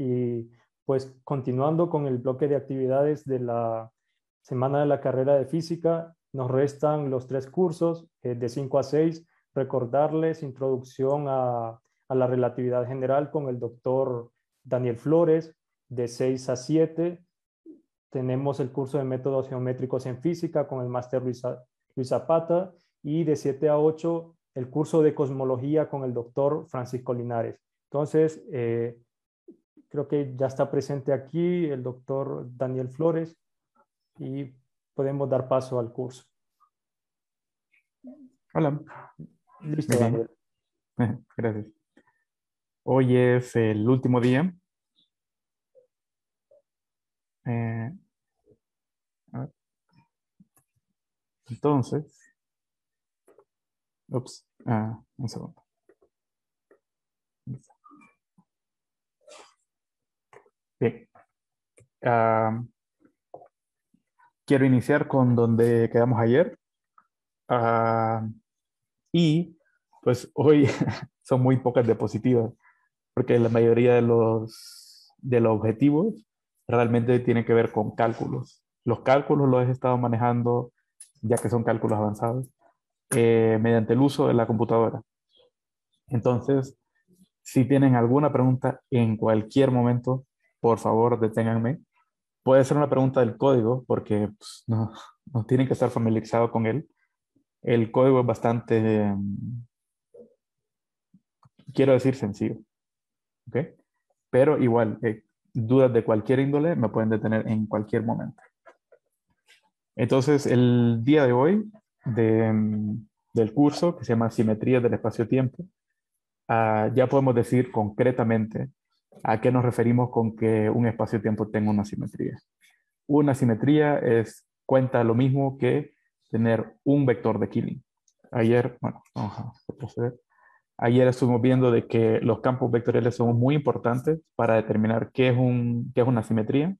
y pues continuando con el bloque de actividades de la semana de la carrera de física, nos restan los tres cursos eh, de 5 a 6, recordarles introducción a, a la relatividad general con el doctor Daniel Flores, de 6 a 7. Tenemos el curso de métodos geométricos en física con el máster Luis, Zapata y de 7 a 8 el curso de cosmología con el doctor Francisco Linares. Entonces, eh, creo que ya está presente aquí el doctor Daniel Flores y podemos dar paso al curso. Hola. Listo, Daniel. Gracias. Hoy es el último día. Eh, entonces, ups, ah, un segundo. Bien. Ah, quiero iniciar con donde quedamos ayer. Ah, y pues hoy son muy pocas diapositivas porque la mayoría de los, de los objetivos realmente tienen que ver con cálculos. Los cálculos los he estado manejando, ya que son cálculos avanzados, eh, mediante el uso de la computadora. Entonces, si tienen alguna pregunta en cualquier momento, por favor, deténganme. Puede ser una pregunta del código, porque pues, no, no, tienen que estar familiarizados con él. El código es bastante, mm, quiero decir, sencillo. Pero igual, eh, dudas de cualquier índole me pueden detener en cualquier momento. Entonces, el día de hoy de, mm, del curso, que se llama Simetría del Espacio-Tiempo, ah, ya podemos decir concretamente a qué nos referimos con que un espacio-tiempo tenga una simetría. Una simetría es, cuenta lo mismo que tener un vector de Killing. Ayer, bueno, vamos a proceder. Ayer estuvimos viendo de que los campos vectoriales son muy importantes para determinar qué es, un, qué es una simetría.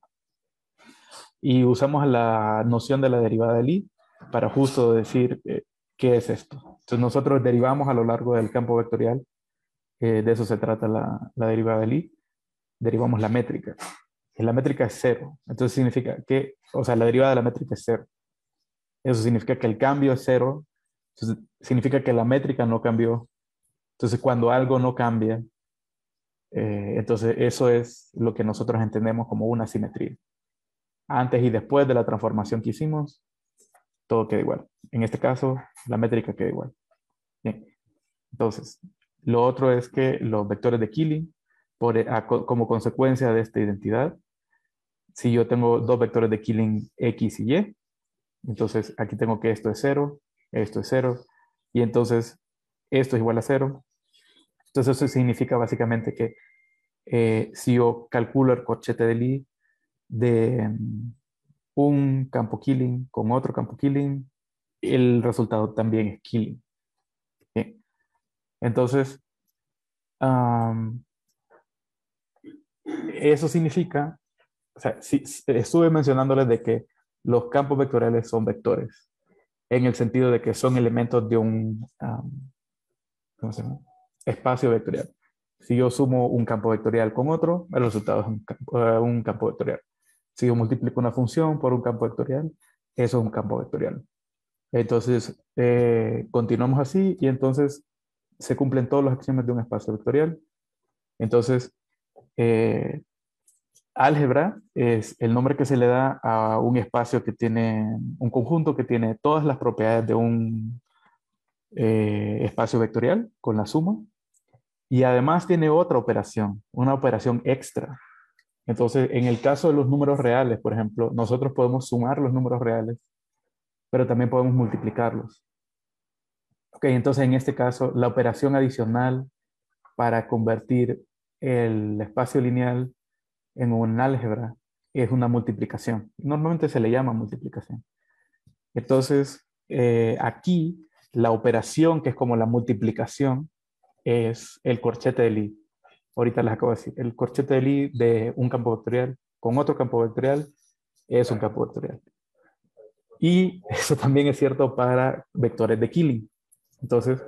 Y usamos la noción de la derivada de Lie para justo decir eh, qué es esto. Entonces nosotros derivamos a lo largo del campo vectorial, eh, de eso se trata la, la derivada de Lie, derivamos la métrica. La métrica es cero. Entonces significa que, o sea, la derivada de la métrica es cero. Eso significa que el cambio es cero. Entonces, significa que la métrica no cambió entonces, cuando algo no cambia, eh, entonces eso es lo que nosotros entendemos como una simetría. Antes y después de la transformación que hicimos, todo queda igual. En este caso, la métrica queda igual. Bien. Entonces, lo otro es que los vectores de Killing, por, como consecuencia de esta identidad, si yo tengo dos vectores de Killing X y Y, entonces aquí tengo que esto es cero, esto es cero, y entonces esto es igual a cero, entonces eso significa básicamente que eh, si yo calculo el corchete de Lie de mm, un campo killing con otro campo killing, el resultado también es killing. Entonces, eso significa, o sea, si, estuve mencionándoles de que los campos vectoriales son vectores, en el sentido de que son elementos de un, ¿cómo se llama? espacio vectorial. Si yo sumo un campo vectorial con otro, el resultado es un campo, eh, vectorial. Si yo multiplico una función por un campo vectorial, eso es un campo vectorial. Entonces, eh, continuamos así y entonces se cumplen todos los axiomas de un espacio vectorial. Entonces, eh, álgebra es el nombre que se le da a un espacio que tiene, un conjunto que tiene todas las propiedades de un espacio vectorial con la suma y además tiene otra operación, una operación extra. Entonces, en el caso de los números reales, por ejemplo, nosotros podemos sumar los números reales, pero también podemos multiplicarlos. Ok, entonces en este caso, la operación adicional para convertir el espacio lineal en un álgebra es una multiplicación. Normalmente se le llama multiplicación. Entonces, eh, aquí la operación, que es como la multiplicación, es el corchete de Lie. Ahorita les acabo de decir, el corchete de Lie de un campo vectorial con otro campo vectorial es un campo vectorial. Y eso también es cierto para vectores de Killing. Entonces,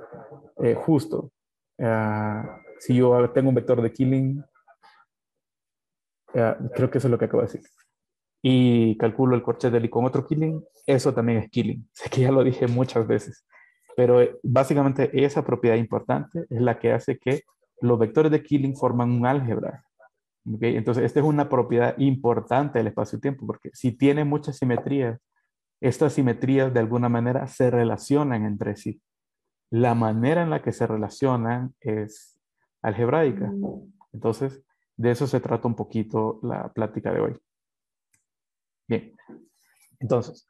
eh, justo, ah, si yo tengo un vector de Killing, creo que eso es lo que acabo de decir. Y calculo el corchete de Lie con otro killing, eso también es killing. Sé que ya lo dije muchas veces, pero eh, básicamente esa propiedad importante es la que hace que los vectores de killing forman un álgebra. ¿okay? Entonces, esta es una propiedad importante del espacio-tiempo, porque si tiene muchas simetrías, estas simetrías de alguna manera se relacionan entre sí. La manera en la que se relacionan es algebraica. Entonces, de eso se trata un poquito la plática de hoy. Bien, entonces,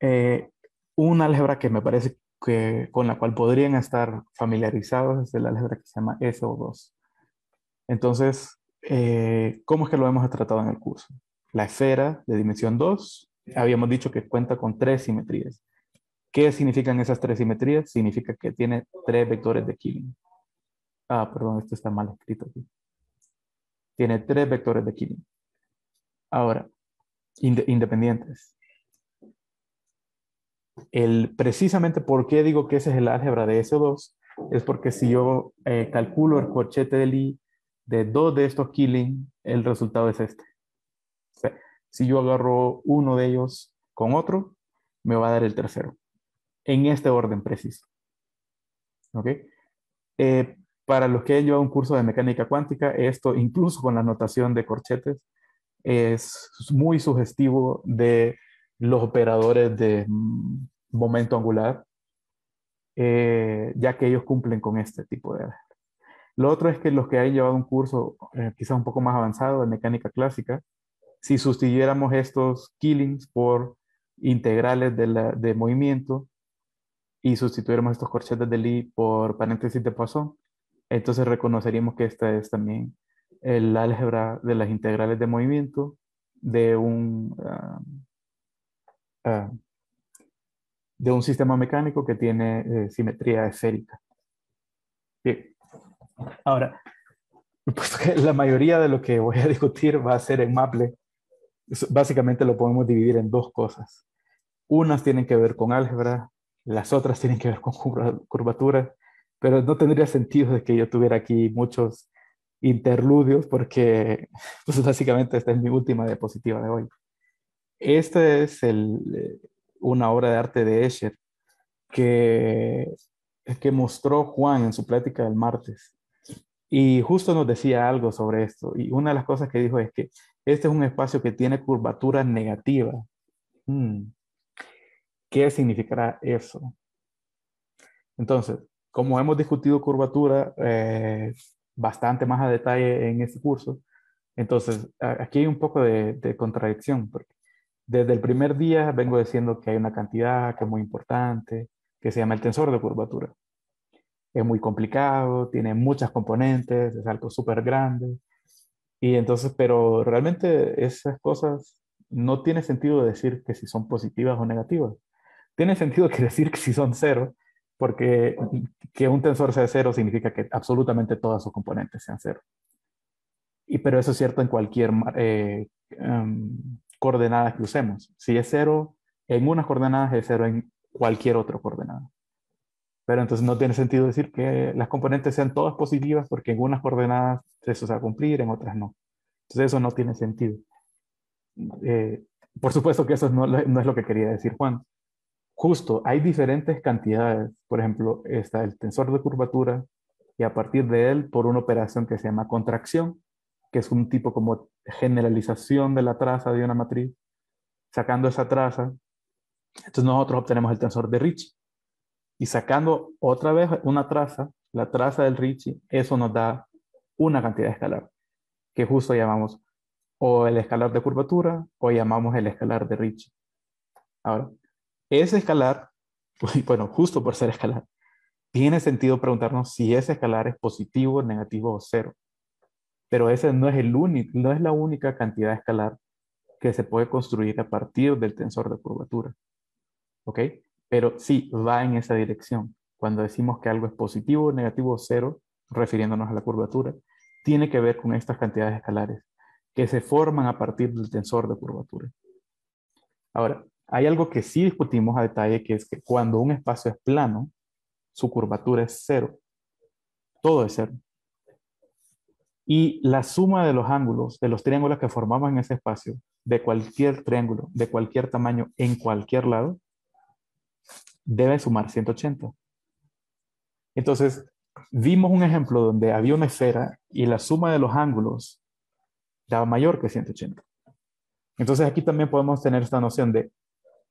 eh, un álgebra que me parece que, con la cual podrían estar familiarizados es el álgebra que se llama SO2. Entonces, eh, ¿cómo es que lo hemos tratado en el curso? La esfera de dimensión 2 habíamos dicho que cuenta con tres simetrías. ¿Qué significan esas tres simetrías? Significa que tiene tres vectores de Killing. Ah, perdón, esto está mal escrito aquí. Tiene tres vectores de Killing. Ahora, independientes. El, precisamente por qué digo que ese es el álgebra de SO2 es porque si yo eh, calculo el corchete de Lie de dos de estos Killing, el resultado es este. Si yo agarro uno de ellos con otro, me va a dar el tercero. En este orden preciso. ¿Ok? Eh, para los que han llevado un curso de mecánica cuántica, esto, incluso con la notación de corchetes, es muy sugestivo de los operadores de mm, momento angular, eh, ya que ellos cumplen con este tipo de... Lo otro es que los que han llevado un curso eh, quizás un poco más avanzado de mecánica clásica, si sustituyéramos estos killings por integrales de, movimiento y sustituyéramos estos corchetes de Lie por paréntesis de Poisson, entonces reconoceríamos que esta es también el álgebra de las integrales de movimiento de un, ah, ah, de un sistema mecánico que tiene eh, simetría esférica. Bien. Ahora, pues la mayoría de lo que voy a discutir va a ser en Maple, básicamente lo podemos dividir en dos cosas. Unas tienen que ver con álgebra, las otras tienen que ver con curvaturas, pero no tendría sentido de que yo tuviera aquí muchos interludios porque pues básicamente esta es mi última diapositiva de hoy. Esta es el, eh, una obra de arte de Escher que, que mostró Juan en su plática del martes. Y justo nos decía algo sobre esto. Y una de las cosas que dijo es que este es un espacio que tiene curvatura negativa. Hmm. ¿Qué significará eso? Entonces, como hemos discutido curvatura eh, bastante más a detalle en este curso, entonces aquí hay un poco de, de, contradicción, porque desde el primer día vengo diciendo que hay una cantidad que es muy importante, que se llama el tensor de curvatura. Es muy complicado, tiene muchas componentes, es algo súper grande, y entonces, pero realmente esas cosas no tiene sentido decir que si son positivas o negativas. Tiene sentido que decir que si son cero, porque que un tensor sea cero significa que absolutamente todas sus componentes sean cero. Y, pero eso es cierto en cualquier eh, em, coordenada que usemos. Si es cero en unas coordenadas, es cero en cualquier otra coordenada. Pero entonces no tiene sentido decir que las componentes sean todas positivas porque en unas coordenadas eso se va a cumplir, en otras no. Entonces eso no tiene sentido. Eh, por supuesto que eso no, no, es lo que quería decir Juan. Justo, hay diferentes cantidades. Por ejemplo, está el tensor de curvatura y a partir de él, por una operación que se llama contracción, que es un tipo como generalización de la traza de una matriz, sacando esa traza, entonces nosotros obtenemos el tensor de Ricci y sacando otra vez una traza, la traza del Ricci, eso nos da una cantidad escalar, que justo llamamos o el escalar de curvatura o llamamos el escalar de Ricci. Ahora, ese escalar, bueno, justo por ser escalar, tiene sentido preguntarnos si ese escalar es positivo, negativo o cero. Pero ese no es, el único, no es la única cantidad escalar que se puede construir a partir del tensor de curvatura. ¿Ok? pero sí va en esa dirección. Cuando decimos que algo es positivo, negativo o cero, refiriéndonos a la curvatura, tiene que ver con estas cantidades escalares que se forman a partir del tensor de curvatura. Ahora, hay algo que sí discutimos a detalle, que es que cuando un espacio es plano, su curvatura es cero. Todo es cero. Y la suma de los ángulos de los triángulos que formaban ese espacio, de cualquier triángulo, de cualquier tamaño, en cualquier lado, debe sumar 180. Entonces, vimos un ejemplo donde había una esfera y la suma de los ángulos daba mayor que 180. Entonces aquí también podemos tener esta noción de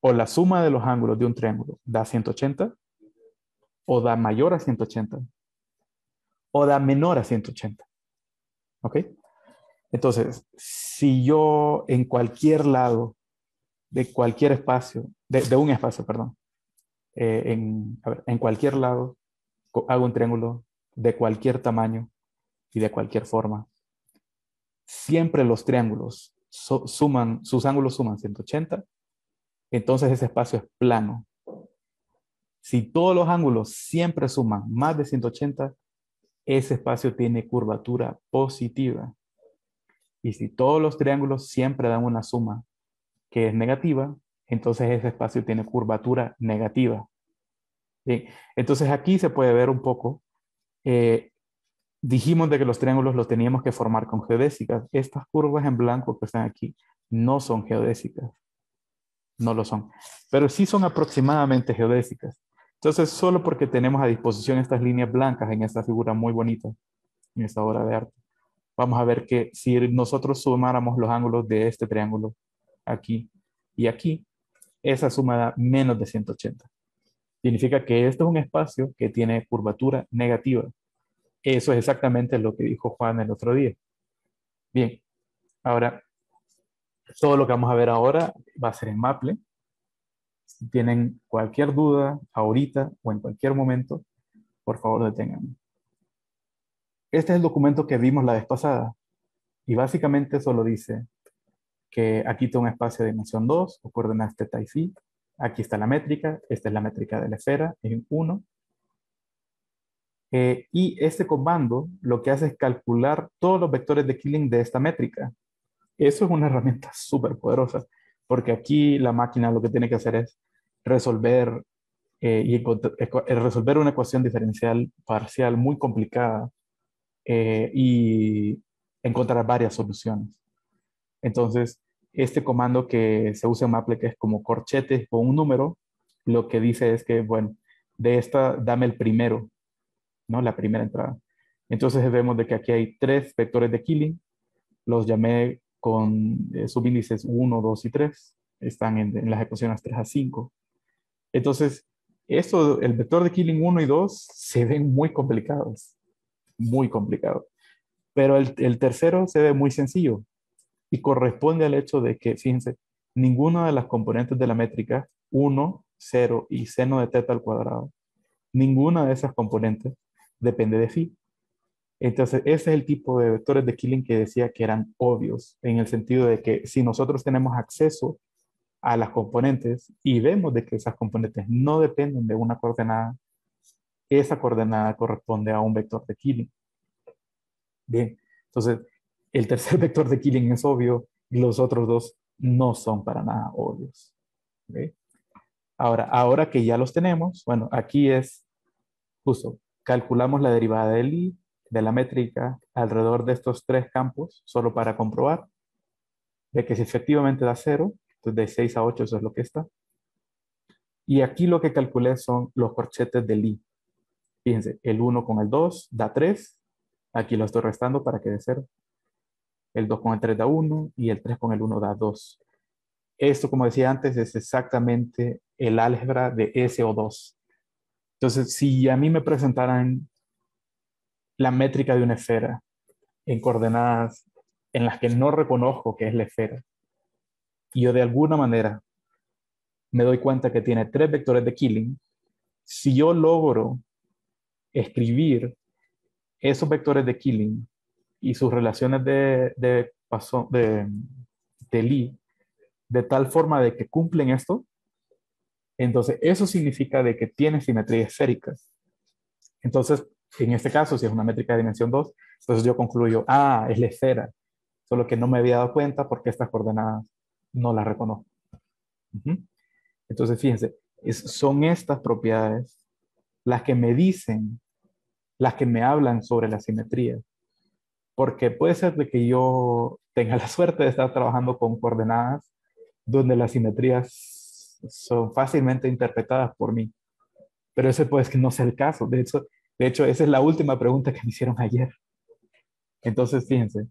o la suma de los ángulos de un triángulo da 180 o da mayor a 180 o da menor a 180. ¿Ok? Entonces, si yo en cualquier lado de cualquier espacio, de, un espacio, perdón, eh, en, en cualquier lado hago un triángulo de cualquier tamaño y de cualquier forma, siempre los triángulos suman, sus ángulos suman 180, entonces ese espacio es plano. Si todos los ángulos siempre suman más de 180, ese espacio tiene curvatura positiva. Y si todos los triángulos siempre dan una suma que es negativa, entonces ese espacio tiene curvatura negativa. Entonces aquí se puede ver un poco, eh, dijimos de que los triángulos los teníamos que formar con geodésicas. Estas curvas en blanco que están aquí no son geodésicas, no lo son, pero sí son aproximadamente geodésicas. Entonces, solo porque tenemos a disposición estas líneas blancas en esta figura muy bonita, en esta obra de arte, vamos a ver que si nosotros sumáramos los ángulos de este triángulo aquí y aquí, esa suma da menos de 180. Significa que este es un espacio que tiene curvatura negativa. Eso es exactamente lo que dijo Juan el otro día. Bien, ahora, todo lo que vamos a ver ahora va a ser en Maple. Si tienen cualquier duda ahorita o en cualquier momento, por favor deténganme. Este es el documento que vimos la vez pasada y básicamente solo dice que aquí tengo un espacio de dimensión 2 o coordenadas θ y phi. Aquí está la métrica, esta es la métrica de la esfera en 1. Eh, y este comando lo que hace es calcular todos los vectores de Killing de esta métrica. Eso es una herramienta súper poderosa, porque aquí la máquina lo que tiene que hacer es resolver, eh, y resolver una ecuación diferencial parcial muy complicada eh, y encontrar varias soluciones. Entonces, este comando que se usa en Maple, que es como corchete o un número, lo que dice es que, bueno, de esta dame el primero, ¿no? La primera entrada. Entonces vemos de que aquí hay tres vectores de Killing, los llamé con eh, subíndices 1, 2 y 3, están en, en, las ecuaciones 3 a 5. Entonces, esto, el vector de Killing 1 y 2 se ven muy complicados, muy complicados. Pero el, el tercero se ve muy sencillo y corresponde al hecho de que, fíjense, ninguna de las componentes de la métrica, 1, 0 y seno de teta al cuadrado, ninguna de esas componentes depende de phi. Entonces, ese es el tipo de vectores de Killing que decía que eran obvios, en el sentido de que si nosotros tenemos acceso a las componentes y vemos de que esas componentes no dependen de una coordenada, esa coordenada corresponde a un vector de Killing. Bien, entonces el tercer vector de Killing es obvio y los otros dos no son para nada obvios. Ahora, ahora que ya los tenemos, bueno, aquí es justo, calculamos la derivada del i de la métrica alrededor de estos tres campos, solo para comprobar de que si efectivamente da cero, entonces de 6 a 8 eso es lo que está. Y aquí lo que calculé son los corchetes del i. Fíjense, el 1 con el 2 da 3, aquí lo estoy restando para que dé 0 el 2 con el 3 da 1 y el 3 con el 1 da 2. Esto, como decía antes, es exactamente el álgebra de SO2. Entonces, si a mí me presentaran la métrica de una esfera en coordenadas en las que no reconozco que es la esfera, y yo de alguna manera me doy cuenta que tiene tres vectores de Killing, si yo logro escribir esos vectores de Killing y sus relaciones de, de, de, de Lie de tal forma de que cumplen esto, entonces eso significa de que tiene simetría esférica. Entonces, en este caso, si es una métrica de dimensión 2, entonces yo concluyo, ah, es la esfera, solo que no me había dado cuenta porque estas coordenadas no las reconozco. Entonces, fíjense, son estas propiedades las que me dicen, las que me hablan sobre la simetría porque puede ser de que yo tenga la suerte de estar trabajando con coordenadas donde las simetrías son fácilmente interpretadas por mí. Pero ese puede que no sea el caso. De hecho, de hecho, esa es la última pregunta que me hicieron ayer. Entonces, fíjense,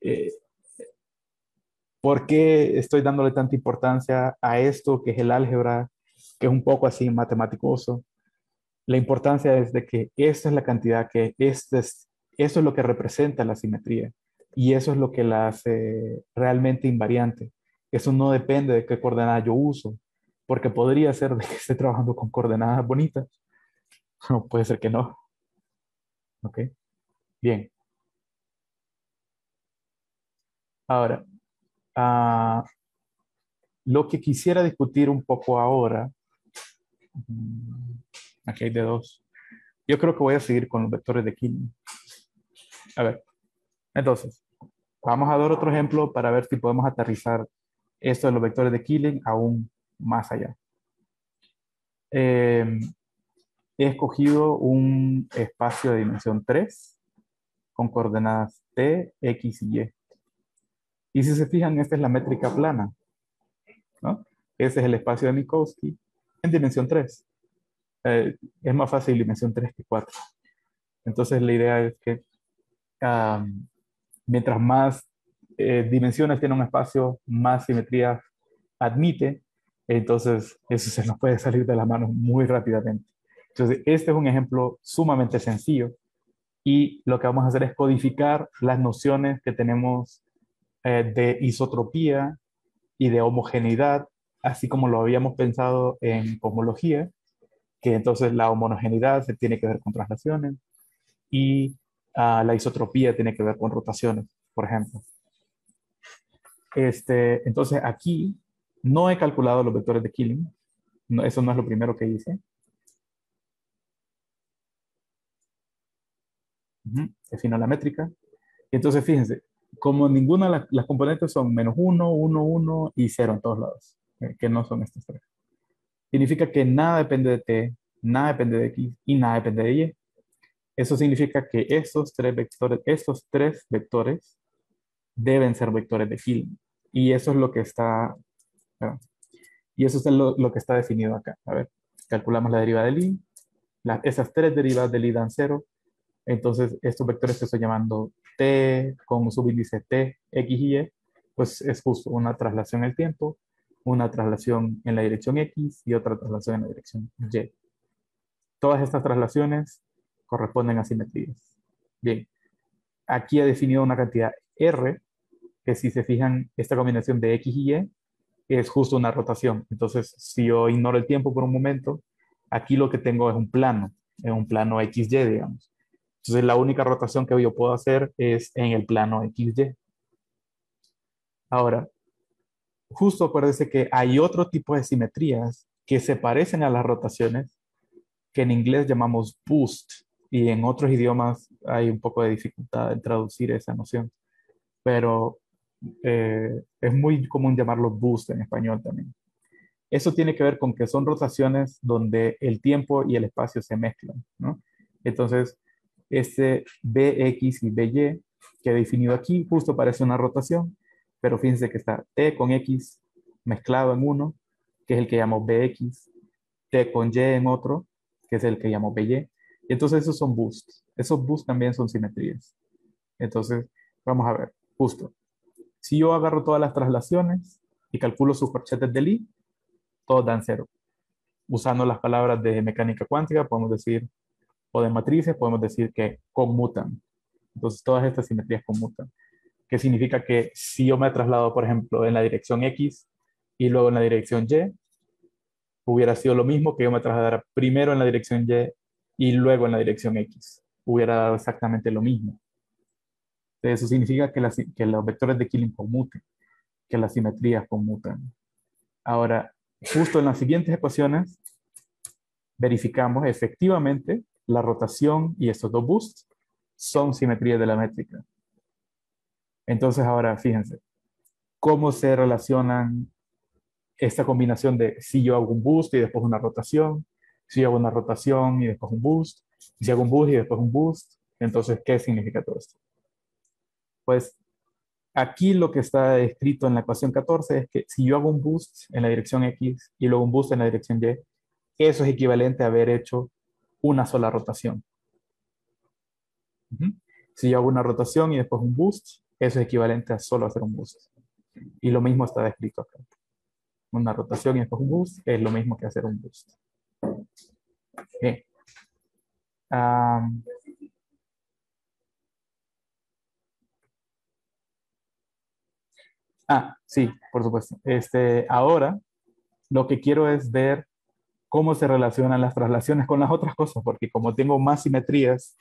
eh, ¿por qué estoy dándole tanta importancia a esto que es el álgebra, que es un poco así matemáticoso? La importancia es de que esta es la cantidad que, este es, eso es lo que representa la simetría y eso es lo que la hace realmente invariante. Eso no depende de qué coordenada yo uso, porque podría ser de que esté trabajando con coordenadas bonitas. No, puede ser que no. ¿Ok? Bien. Ahora, ah, lo que quisiera discutir un poco ahora, mm, aquí hay de dos. Yo creo que voy a seguir con los vectores de Killing. A ver, entonces, vamos a dar otro ejemplo para ver si podemos aterrizar esto de los vectores de Killing aún más allá. Em, he escogido un espacio de dimensión 3 con coordenadas t, x y y. Y si se fijan, esta es la métrica plana. ¿no? Ese es el espacio de Minkowski en dimensión 3. Eh, es más fácil dimensión 3 que 4. Entonces la idea es que mientras más eh, dimensiones tiene un espacio, más simetría admite. Entonces eso se nos puede salir de las manos muy rápidamente. Entonces este es un ejemplo sumamente sencillo y lo que vamos a hacer es codificar las nociones que tenemos eh, de isotropía y de homogeneidad, así como lo habíamos pensado en homología, que entonces la homogeneidad se tiene que ver con traslaciones y ah, la isotropía tiene que ver con rotaciones, por ejemplo. Este, entonces aquí no he calculado los vectores de Killing, no, eso no es lo primero que hice. Defino la métrica. Entonces, fíjense, como ninguna de las, componentes son menos 1, 1, 1 y 0 en todos lados, eh, que no son estos tres. Significa que nada depende de t, nada depende de x y nada depende de y. Eso significa que estos tres vectores, estos tres vectores deben ser vectores de Hilm. Y eso es lo que está, y eso es lo, lo, que está definido acá. A ver, calculamos la derivada del i, esas tres derivadas del i dan 0, entonces estos vectores que estoy llamando t con subíndice t, x y y, pues es justo una traslación en el tiempo, una traslación en la dirección x y otra traslación en la dirección y. Todas estas traslaciones corresponden a simetrías. Bien, aquí ha definido una cantidad r, que si se fijan, esta combinación de x y y es justo una rotación. Entonces, si yo ignoro el tiempo por un momento, aquí lo que tengo es un plano, es un plano XY, digamos. Entonces la única rotación que yo puedo hacer es en el plano XY. Ahora, justo acuérdense que hay otro tipo de simetrías que se parecen a las rotaciones, que en inglés llamamos boost, y en otros idiomas hay un poco de dificultad en traducir esa noción, pero eh, es muy común llamarlo boost en español también. Eso tiene que ver con que son rotaciones donde el tiempo y el espacio se mezclan, ¿no? Entonces, este BX y BY que he definido aquí justo parece una rotación, pero fíjense que está T con X mezclado en uno, que es el que llamo BX, T con Y en otro, que es el que llamo BY. Entonces esos son boosts. Esos boosts también son simetrías. Entonces, vamos a ver, justo. Si yo agarro todas las traslaciones y calculo sus corchetes de Lie, todos dan cero. Usando las palabras de mecánica cuántica, podemos decir o de matrices, podemos decir que conmutan. Entonces, todas estas simetrías conmutan. ¿Qué significa que si yo me traslado, por ejemplo, en la dirección X y luego en la dirección Y, hubiera sido lo mismo que yo me trasladara primero en la dirección Y y luego en la dirección X. Hubiera dado exactamente lo mismo. Eso significa que, que los vectores de Killing conmuten, que las simetrías conmutan. Ahora, justo en las siguientes ecuaciones, verificamos efectivamente la rotación y estos dos boosts son simetrías de la métrica. Entonces ahora fíjense, ¿cómo se relacionan esta combinación de si yo hago un boost y después una rotación, si hago una rotación y después un boost, si hago un boost y después un boost, entonces, ¿qué significa todo esto? Pues aquí lo que está escrito en la ecuación 14 es que si yo hago un boost en la dirección X y luego un boost en la dirección Y, eso es equivalente a haber hecho una sola rotación. Si yo hago una rotación y después un boost, eso es equivalente a solo hacer un boost. Y lo mismo está descrito acá. Una rotación y después un boost es lo mismo que hacer un boost. Ah, sí, por supuesto. Este, ahora lo que quiero es ver cómo se relacionan las traslaciones con las otras cosas, porque como tengo más simetrías,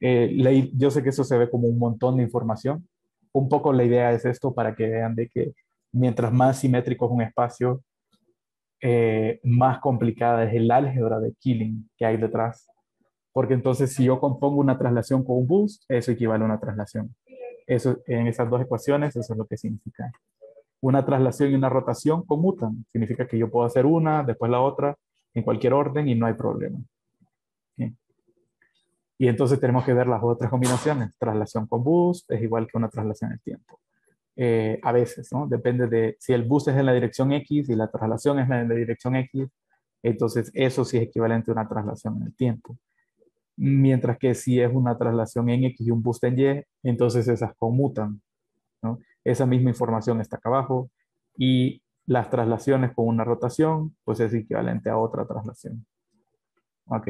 eh, yo sé que eso se ve como un montón de información. Un poco la idea es esto para que vean de que mientras más simétrico es un espacio, eh, más complicada es el álgebra de Killing que hay detrás. Porque entonces si yo compongo una traslación con un boost, eso equivale a una traslación. Eso, en esas dos ecuaciones, eso es lo que significa. Una traslación y una rotación conmutan. Significa que yo puedo hacer una, después la otra, en cualquier orden y no hay problema. Y entonces tenemos que ver las otras combinaciones. Traslación con boost es igual que una traslación en el tiempo. Eh, a veces, ¿no? Depende de si el bus es en la dirección X y la traslación es en la dirección X, entonces eso sí es equivalente a una traslación en el tiempo. Mientras que si es una traslación en X y un bus en Y, entonces esas conmutan. Esa misma información está acá abajo y las traslaciones con una rotación, pues es equivalente a otra traslación. Ok.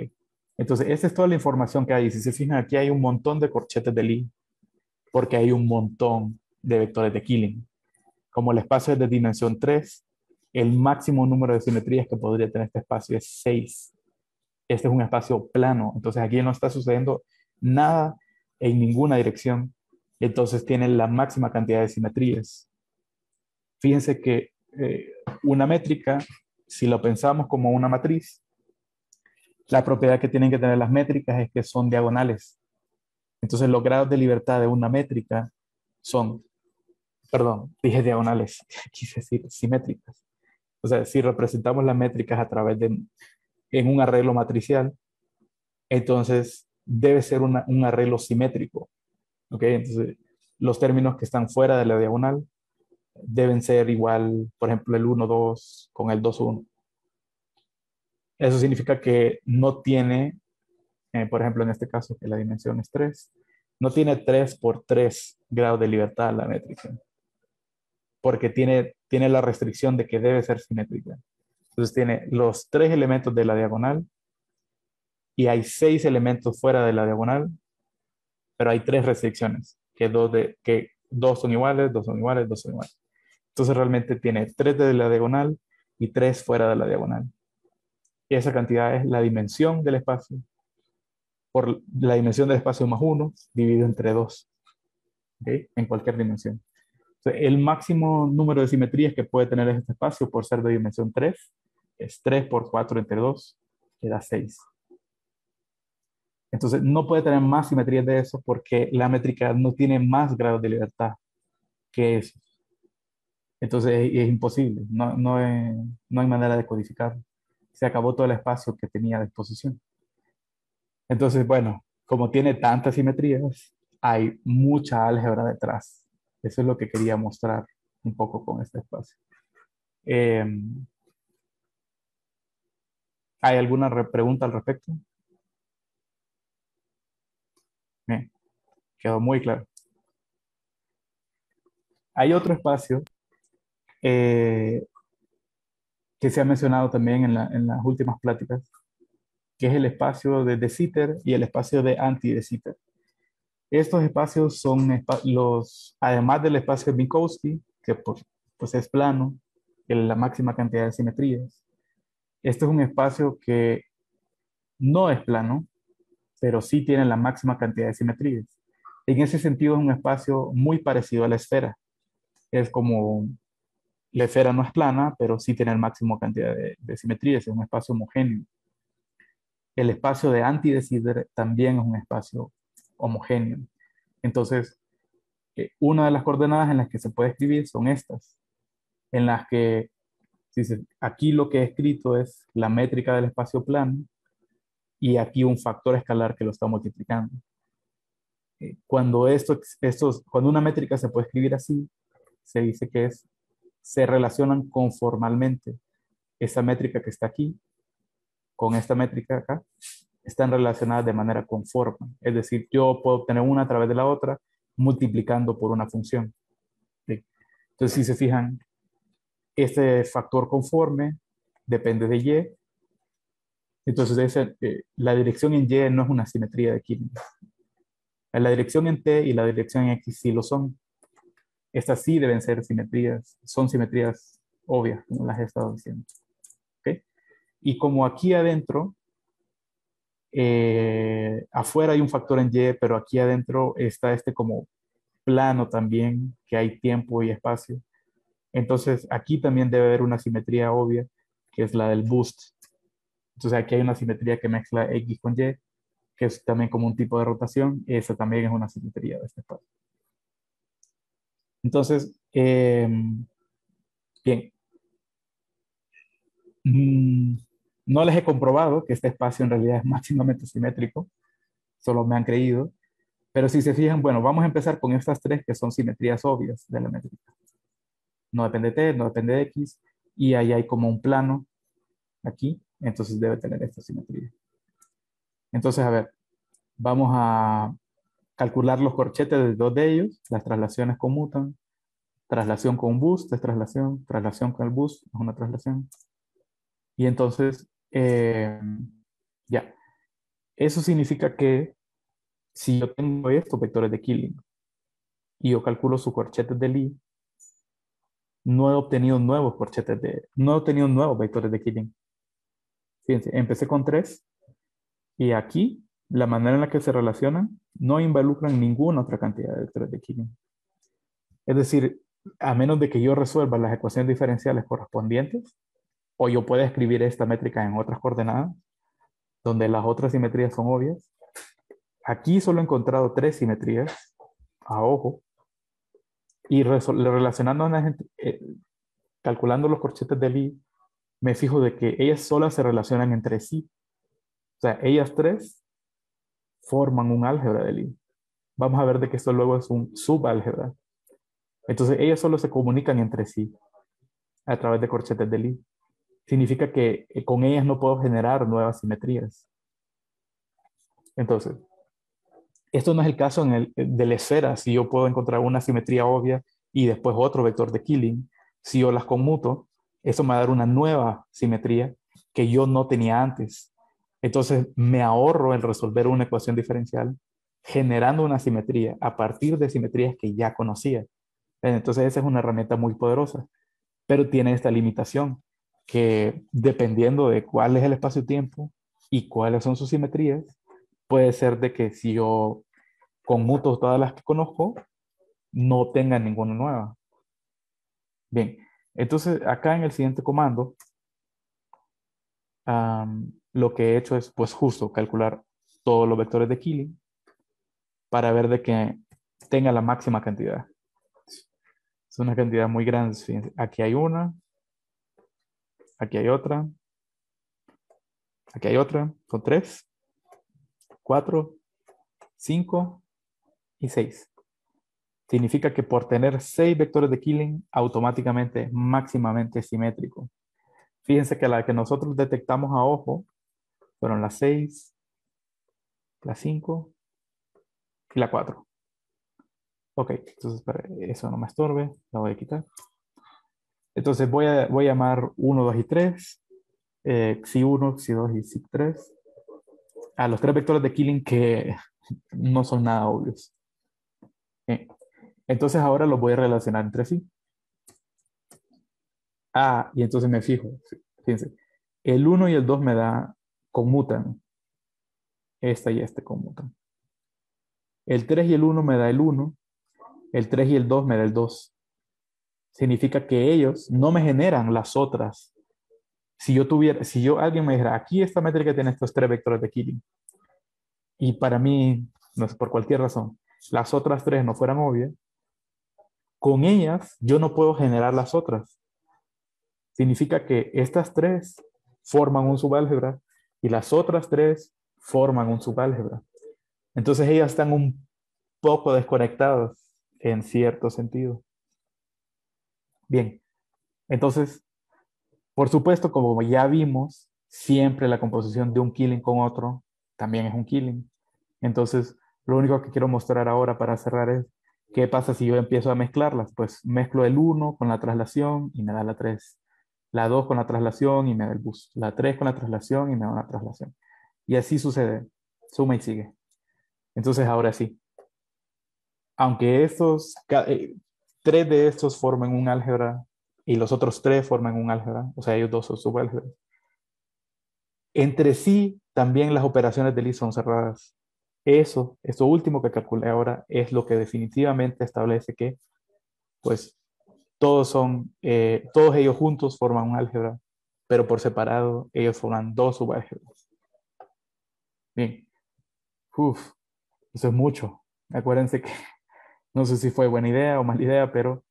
Entonces, esa es toda la información que hay. Si se fijan, aquí hay un montón de corchetes de Lie, porque hay un montón de vectores de Killing. Como el espacio es de dimensión 3, el máximo número de simetrías que podría tener este espacio es 6. Este es un espacio plano, entonces aquí no está sucediendo nada en ninguna dirección. Entonces tiene la máxima cantidad de simetrías. Fíjense que eh, una métrica, si lo pensamos como una matriz, la propiedad que tienen que tener las métricas es que son diagonales. Entonces los grados de libertad de una métrica son perdón, dije diagonales, quise decir simétricas. O sea, si representamos las métricas a través de, en un arreglo matricial, entonces debe ser un arreglo simétrico. ¿Ok? Entonces, los términos que están fuera de la diagonal deben ser igual, por ejemplo, el 1, 2 con el 2, 1. Eso significa que no tiene, eh, por ejemplo, en este caso, que la dimensión es 3, no tiene 3 por 3 grados de libertad la métrica porque tiene, tiene la restricción de que debe ser simétrica. Entonces tiene los tres elementos de la diagonal y hay seis elementos fuera de la diagonal, pero hay tres restricciones, que dos, de, que dos son iguales, dos son iguales, dos son iguales. Entonces realmente tiene tres de la diagonal y tres fuera de la diagonal. Y esa cantidad es la dimensión del espacio por la dimensión del espacio más uno dividido entre dos, en cualquier dimensión el máximo número de simetrías que puede tener este espacio por ser de dimensión 3 es 3 por 4 entre 2, que da 6. Entonces, no puede tener más simetrías de eso porque la métrica no tiene más grados de libertad que eso. Entonces, es, imposible. No, no, hay manera de codificarlo. Se acabó todo el espacio que tenía a disposición. Entonces, bueno, como tiene tantas simetrías, hay mucha álgebra detrás eso es lo que quería mostrar un poco con este espacio. Em, ¿Hay alguna pregunta al respecto? Bien, quedó muy claro. Hay otro espacio eh, que se ha mencionado también en, las últimas pláticas, que es el espacio de De y el espacio de anti-De Sitter. Estos espacios son los, además del espacio de Minkowski, que pues, pues es plano, que la máxima cantidad de simetrías. Este es un espacio que no es plano, pero sí tiene la máxima cantidad de simetrías. En ese sentido es un espacio muy parecido a la esfera. Es como la esfera no es plana, pero sí tiene la máxima cantidad de, de simetrías, es un espacio homogéneo. El espacio de anti también es un espacio homogéneo. Entonces, eh, una de las coordenadas en las que se puede escribir son estas, en las que dice, aquí lo que he escrito es la métrica del espacio plano y aquí un factor escalar que lo está multiplicando. eh, cuando, esto, estos, cuando una métrica se puede escribir así, se dice que es, se relacionan conformalmente. Esa métrica que está aquí con esta métrica acá están relacionadas de manera conforme. Es decir, yo puedo obtener una a través de la otra multiplicando por una función. Entonces, si se fijan, este factor conforme depende de y. Entonces, eh, la dirección en y no es una simetría de Killing. La dirección en t y la dirección en x sí lo son. Estas sí deben ser simetrías, son simetrías obvias, como las he estado diciendo. Y como aquí adentro, eh, afuera hay un factor en y, pero aquí adentro está este como plano también, que hay tiempo y espacio. Entonces, aquí también debe haber una simetría obvia, que es la del boost. Entonces, aquí hay una simetría que mezcla X con Y, que es también como un tipo de rotación. Esa también es una simetría de este espacio. Entonces, em, bien. Mm, no les he comprobado que este espacio en realidad es máximamente simétrico. Solo me han creído. Pero si se fijan, bueno, vamos a empezar con estas tres que son simetrías obvias de la métrica. No depende de t, no depende de x, y ahí hay como un plano aquí, entonces debe tener esta simetría. Entonces, a ver, vamos a calcular los corchetes de dos de ellos, las traslaciones conmutan, traslación con bus es traslación, traslación con el bus es una traslación. Y entonces, eh, ya, eso significa que si yo tengo estos vectores de Killing y yo calculo su corchetes de Lie, no he obtenido nuevos corchetes de, no he obtenido nuevos vectores de Killing. Fíjense, empecé con tres y aquí la manera en la que se relacionan no involucran ninguna otra cantidad de vectores de Killing. Es decir, a menos de que yo resuelva las ecuaciones diferenciales correspondientes, o yo pueda escribir esta métrica en otras coordenadas, donde las otras simetrías son obvias, Aquí solo he encontrado tres simetrías a ojo y relacionando eh, calculando los corchetes de Lie, me fijo de que ellas solas se relacionan entre sí. O sea, ellas tres forman un álgebra de Lie. Vamos a ver de que esto luego es un subálgebra. Entonces, ellas solo se comunican entre sí a través de corchetes de Lie. Significa que eh, con ellas no puedo generar nuevas simetrías. Entonces, esto no es el caso en el, de la esfera, si yo puedo encontrar una simetría obvia y después otro vector de Killing, si yo las conmuto, eso me va a dar una nueva simetría que yo no tenía antes. Entonces me ahorro el resolver una ecuación diferencial generando una simetría a partir de simetrías que ya conocía. Entonces esa es una herramienta muy poderosa, pero tiene esta limitación que dependiendo de cuál es el espacio-tiempo y cuáles son sus simetrías, puede ser de que si yo conmuto todas las que conozco, no tenga ninguna nueva. Bien, entonces acá en el siguiente comando, lo que he hecho es pues justo calcular todos los vectores de Killing para ver de que tenga la máxima cantidad. Es una cantidad muy grande. Aquí hay una, aquí hay otra, aquí hay otra, son tres. 4, 5 y 6. Significa que por tener 6 vectores de Killing, automáticamente máximamente simétrico. Fíjense que la que nosotros detectamos a ojo fueron las 6, la 5 y la 4. Ok, entonces para eso no me estorbe, la voy a quitar. Entonces voy a, voy a llamar 1, 2 y 3, eh, xi1, xi2 y xi3 a los tres vectores de Killing que no son nada obvios. Entonces ahora los voy a relacionar entre sí. Ah, y entonces me fijo, fíjense, el 1 y el 2 me da, conmutan. Esta y este conmutan. El 3 y el 1 me da el 1, el 3 y el 2 me da el 2. Significa que ellos no me generan las otras si yo tuviera, si yo, alguien me dijera, aquí esta métrica tiene estos tres vectores de Killing, y para mí, no sé, por cualquier razón, las otras tres no fueran obvias, con ellas yo no puedo generar las otras. Significa que estas tres forman un subálgebra y las otras tres forman un subálgebra. Entonces ellas están un poco desconectados en cierto sentido. Bien, entonces, por supuesto, como ya vimos, siempre la composición de un killing con otro también es un killing. Entonces, lo único que quiero mostrar ahora para cerrar es qué pasa si yo empiezo a mezclarlas. Pues mezclo el 1 con la traslación y me da la 3. La 2 con la traslación y me da el boost. La 3 con la traslación y me da una traslación. Y así sucede. Suma y sigue. Entonces, ahora sí. Aunque estos, eh, tres de estos formen un álgebra y los otros tres forman un álgebra, o sea, ellos dos son subálgebras, entre sí también las operaciones de Lie son cerradas. Eso, esto último que calculé ahora, es lo que definitivamente establece que, pues, todos son, eh, todos ellos juntos forman un álgebra, pero por separado ellos forman dos subálgebras. Bien. Uf, eso es mucho. Acuérdense que no sé si fue buena idea o mala idea, pero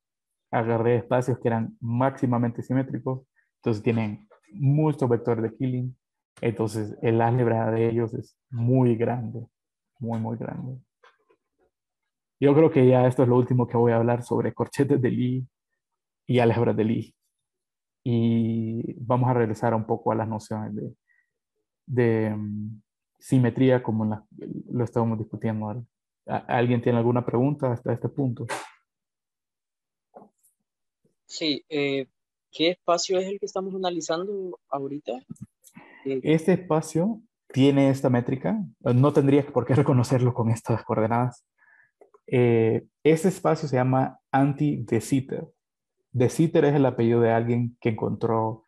agarré espacios que eran máximamente simétricos, entonces tienen muchos vectores de Killing, entonces el álgebra de ellos es muy grande, muy, muy grande. Yo creo que ya esto es lo último que voy a hablar sobre corchetes de Lie y álgebra de Lie. Y vamos a regresar un poco a las nociones de, de um, simetría como lo estábamos discutiendo. ¿Alguien tiene alguna pregunta hasta este punto? Sí, eh, ¿qué espacio es el que estamos analizando ahorita? Eh, este espacio tiene esta métrica, no tendría por qué reconocerlo con estas coordenadas. Eh, este espacio se llama anti-de Sitter. De Sitter es el apellido de alguien que encontró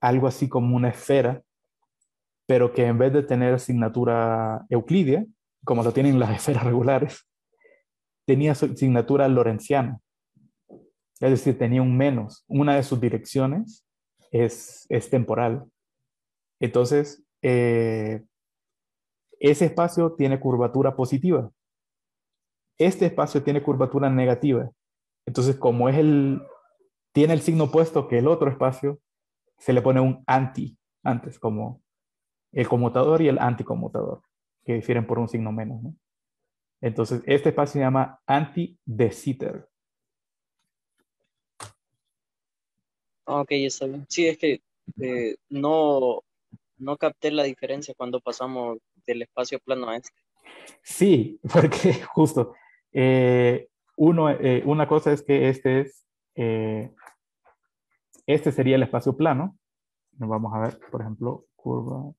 algo así como una esfera, pero que en vez de tener asignatura euclidia, como lo tienen las esferas regulares, tenía asignatura lorenciana. Es decir, tenía un menos. Una de sus direcciones es, es temporal. Entonces, eh, ese espacio tiene curvatura positiva. Este espacio tiene curvatura negativa. Entonces, como es el, tiene el signo opuesto que el otro espacio, se le pone un anti antes, como el conmutador y el anticonmutador, que difieren por un signo menos. Entonces, este espacio se llama anti-de Sitter. Ah, ok, está bien. Sí, es que eh, no, no capté la diferencia cuando pasamos del espacio plano a este. Sí, porque justo, eh, uno, eh, una cosa es que este es, este sería el espacio plano. Vamos a ver, por ejemplo, curva.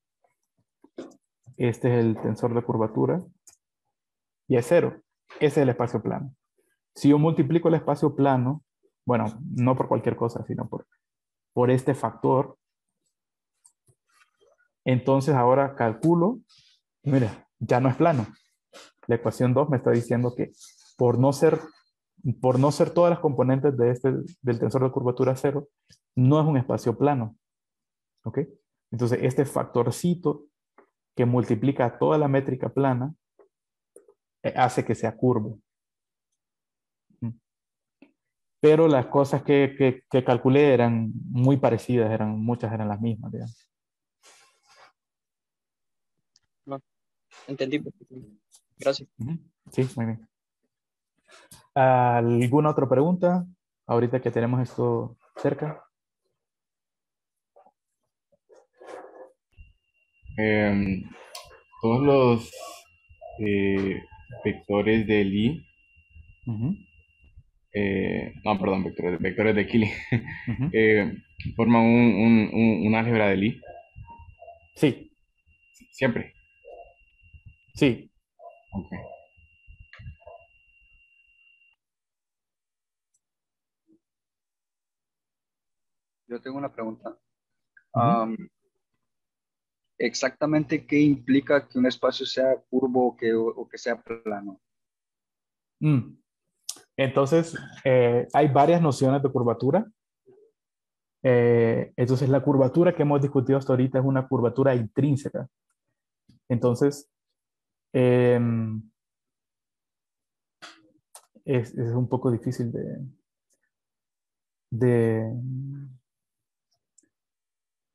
Este es el tensor de curvatura. Y es cero. Ese es el espacio plano. Si yo multiplico el espacio plano bueno, no por cualquier cosa, sino por, por este factor. Entonces ahora calculo, mira, ya no es plano. La ecuación 2 me está diciendo que por no ser, por no ser todas las componentes de este, del tensor de curvatura cero, no es un espacio plano. ¿Ok? Entonces este factorcito que multiplica toda la métrica plana eh, hace que sea curvo pero las cosas que, que, calculé eran muy parecidas, eran, muchas eran las mismas, digamos. No, entendí. Gracias. Sí, muy bien. ¿Alguna otra pregunta? Ahorita que tenemos esto cerca. Em, todos los eh, vectores de Lie eh, no, perdón, vectores, vectores de Killing, eh, forman un, un, un, álgebra de Lie. Sí. Siempre. Sí. Ok. Yo tengo una pregunta. exactamente qué implica que un espacio sea curvo o que, o que sea plano. Mm. Entonces, eh, hay varias nociones de curvatura. Eh, entonces, la curvatura que hemos discutido hasta ahorita es una curvatura intrínseca. Entonces, em, es, un poco difícil de, de,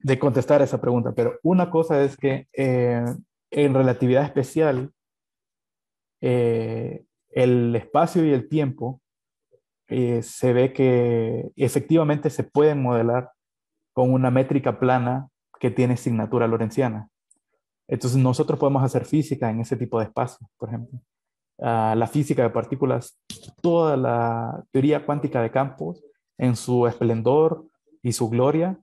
de contestar esa pregunta, pero una cosa es que eh, en relatividad especial, el espacio y el tiempo eh, se ve que efectivamente se pueden modelar con una métrica plana que tiene signatura lorenciana. Entonces nosotros podemos hacer física en ese tipo de espacio, por ejemplo. Ah, la física de partículas, toda la teoría cuántica de campos en su esplendor y su gloria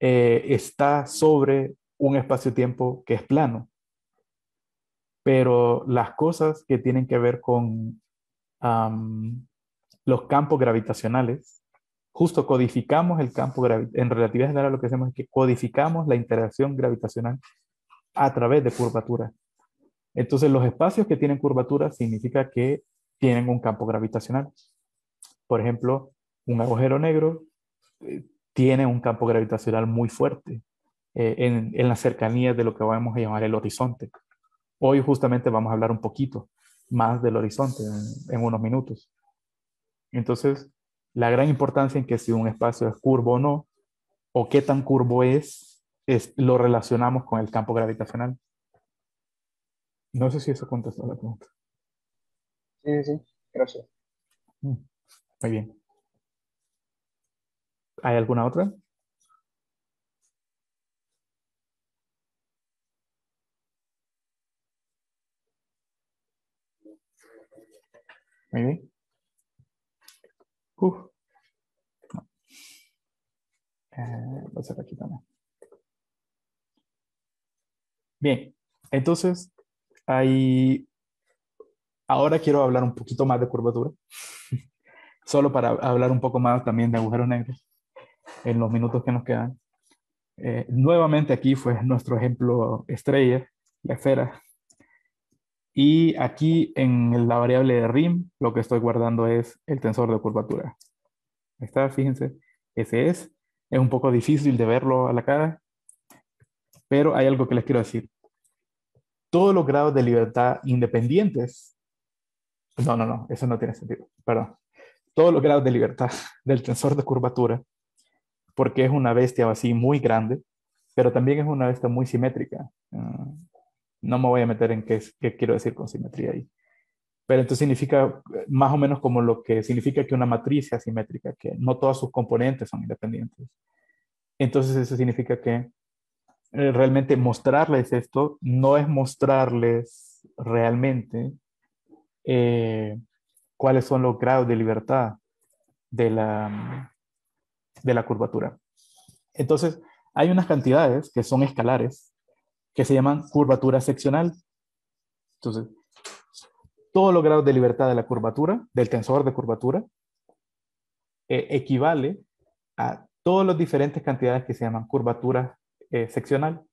eh, está sobre un espacio-tiempo que es plano. Pero las cosas que tienen que ver con los campos gravitacionales, justo codificamos el campo en relatividad general lo que hacemos es que codificamos la interacción gravitacional a través de curvatura. Entonces los espacios que tienen curvatura significa que tienen un campo gravitacional. Por ejemplo, un agujero negro eh, tiene un campo gravitacional muy fuerte eh, en, en la cercanía de lo que vamos a llamar el horizonte. Hoy justamente vamos a hablar un poquito más del horizonte en, unos minutos. Entonces, la gran importancia en que si un espacio es curvo o no, o qué tan curvo es, es lo relacionamos con el campo gravitacional. No sé si eso contestó la pregunta. Sí, sí, gracias. Mm, muy bien. ¿Hay alguna otra? Muy bien. Uf. Eh, voy a hacer aquí también. Bien, entonces, hay... ahora quiero hablar un poquito más de curvatura, solo para hablar un poco más también de agujeros negros en los minutos que nos quedan. Eh, nuevamente aquí fue nuestro ejemplo estrella, la esfera. Y aquí en la variable de RIM, lo que estoy guardando es el tensor de curvatura. Ahí está, fíjense, ese es. Es un poco difícil de verlo a la cara, pero hay algo que les quiero decir. Todos los grados de libertad independientes, no, no, no, eso no tiene sentido, perdón. Todos los grados de libertad del tensor de curvatura porque es una bestia así muy grande, pero también es una bestia muy simétrica. Ah, no me voy a meter en qué, qué quiero decir con simetría ahí. Pero entonces significa más o menos como lo que significa que una matriz sea simétrica, que no todas sus componentes son independientes. Entonces eso significa que eh, realmente mostrarles esto no es mostrarles realmente eh, cuáles son los grados de libertad de la, de la curvatura. Entonces, hay unas cantidades que son escalares que se llaman curvatura seccional. Entonces, todos los grados de libertad de la curvatura, del tensor de curvatura, eh, equivale a todas las diferentes cantidades que se llaman curvatura eh, seccional.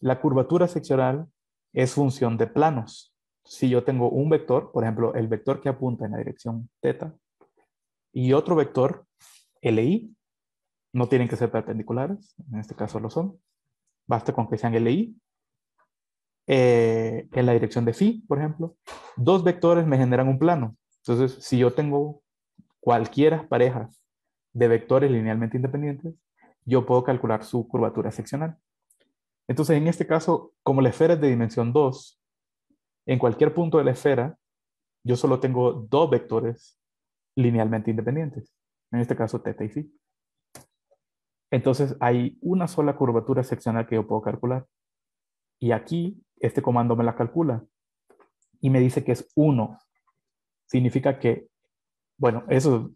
La curvatura seccional es función de planos. Si yo tengo un vector, por ejemplo, el vector que apunta en la dirección θ, y otro vector, LI, no tienen que ser perpendiculares, en este caso lo son. Basta con que sean LI. Eh, en la dirección de phi, por ejemplo, dos vectores me generan un plano. Entonces, si yo tengo cualquiera parejas de vectores linealmente independientes, yo puedo calcular su curvatura seccional. Entonces, en este caso, como la esfera es de dimensión 2, en cualquier punto de la esfera, yo solo tengo dos vectores linealmente independientes. En este caso, θ y phi. Entonces hay una sola curvatura seccional que yo puedo calcular. Y aquí este comando me la calcula y me dice que es 1. Significa que, bueno, eso,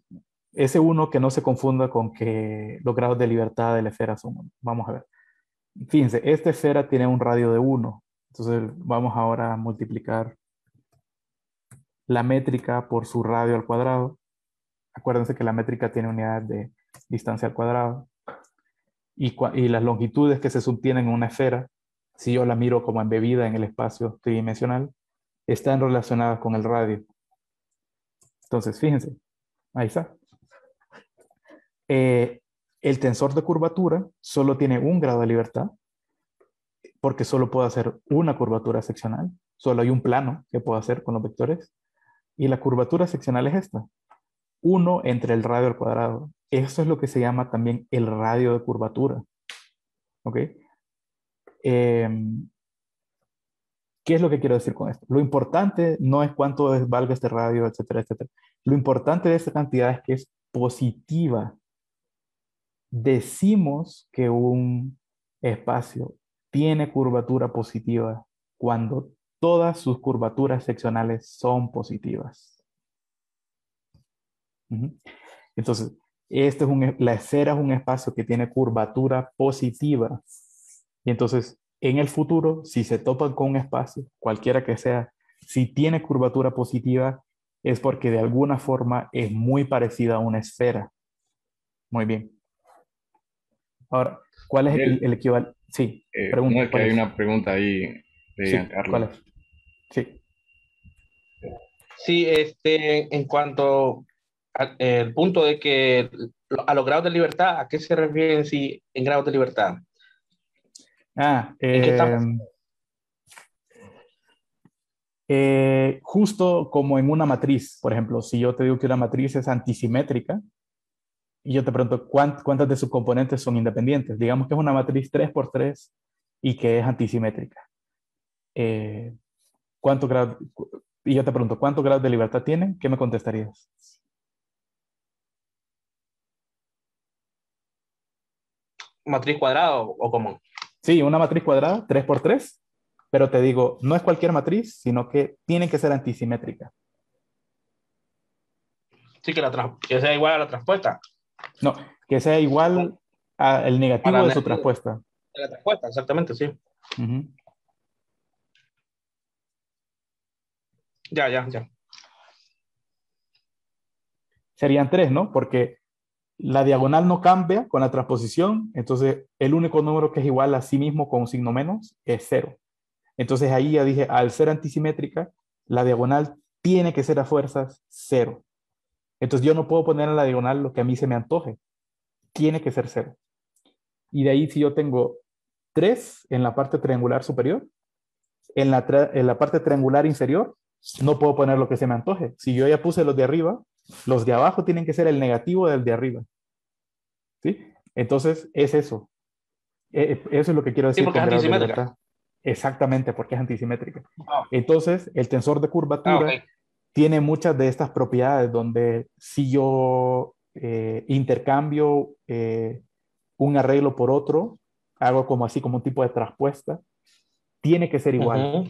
ese 1 que no se confunda con que los grados de libertad de la esfera son 1. Vamos a ver. Fíjense, esta esfera tiene un radio de 1. Entonces vamos ahora a multiplicar la métrica por su radio al cuadrado. Acuérdense que la métrica tiene unidad de distancia al cuadrado y, las longitudes que se subtienen en una esfera, si yo la miro como embebida en el espacio tridimensional, están relacionadas con el radio. Entonces, fíjense, ahí está. Eh, el tensor de curvatura solo tiene un grado de libertad, porque solo puedo hacer una curvatura seccional, solo hay un plano que puedo hacer con los vectores, y la curvatura seccional es esta, 1 entre el radio al cuadrado. Eso es lo que se llama también el radio de curvatura. ¿Ok? Em, ¿Qué es lo que quiero decir con esto? Lo importante no es cuánto es, valga este radio, etcétera, etcétera. Lo importante de esta cantidad es que es positiva. Decimos que un espacio tiene curvatura positiva cuando todas sus curvaturas seccionales son positivas. Entonces, este es un, la esfera es un espacio que tiene curvatura positiva. Y entonces, en el futuro, si se topan con un espacio, cualquiera que sea, si tiene curvatura positiva, es porque de alguna forma es muy parecida a una esfera. Muy bien. Ahora, ¿cuál es el, equivalente? Sí, eh, pregunta, hay una pregunta ahí de ¿Cuál es? Sí. Sí, este, en cuanto al punto de que a los grados de libertad, ¿a qué se refieren si en grados de libertad? Ah, em, eh, justo como en una matriz, por ejemplo, si yo te digo que una matriz es antisimétrica y yo te pregunto cuántas de sus componentes son independientes, digamos que es una matriz 3 por 3 y que es antisimétrica. Eh, ¿cuánto grado, y yo te pregunto, ¿cuántos grados de libertad tiene? ¿Qué me contestarías? ¿Matriz cuadrada o común? Sí, una matriz cuadrada, 3 por 3, pero te digo, no es cualquier matriz, sino que tiene que ser antisimétrica. Sí, que, la que sea igual a la traspuesta. No, que sea igual al negativo de su traspuesta. la traspuesta, exactamente, sí. Ya, ya, ya. Serían tres, ¿no? Porque la diagonal no cambia con la transposición, entonces el único número que es igual a sí mismo con un signo menos es cero. Entonces ahí ya dije, al ser antisimétrica, la diagonal tiene que ser a fuerzas cero. Entonces yo no puedo poner en la diagonal lo que a mí se me antoje. Tiene que ser cero. Y de ahí si yo tengo 3 en la parte triangular superior, en la, en la parte triangular inferior, no puedo poner lo que se me antoje. Si yo ya puse los de arriba, los de abajo tienen que ser el negativo del de arriba. ¿Sí? Entonces, es eso. E, e, eso es lo que quiero decir. porque es antisimétrica. Exactamente, porque es antisimétrica. Ah. Entonces, el tensor de curvatura ah, tiene muchas de estas propiedades donde si yo eh, intercambio eh, un arreglo por otro, hago como así, como un tipo de traspuesta, tiene que ser igual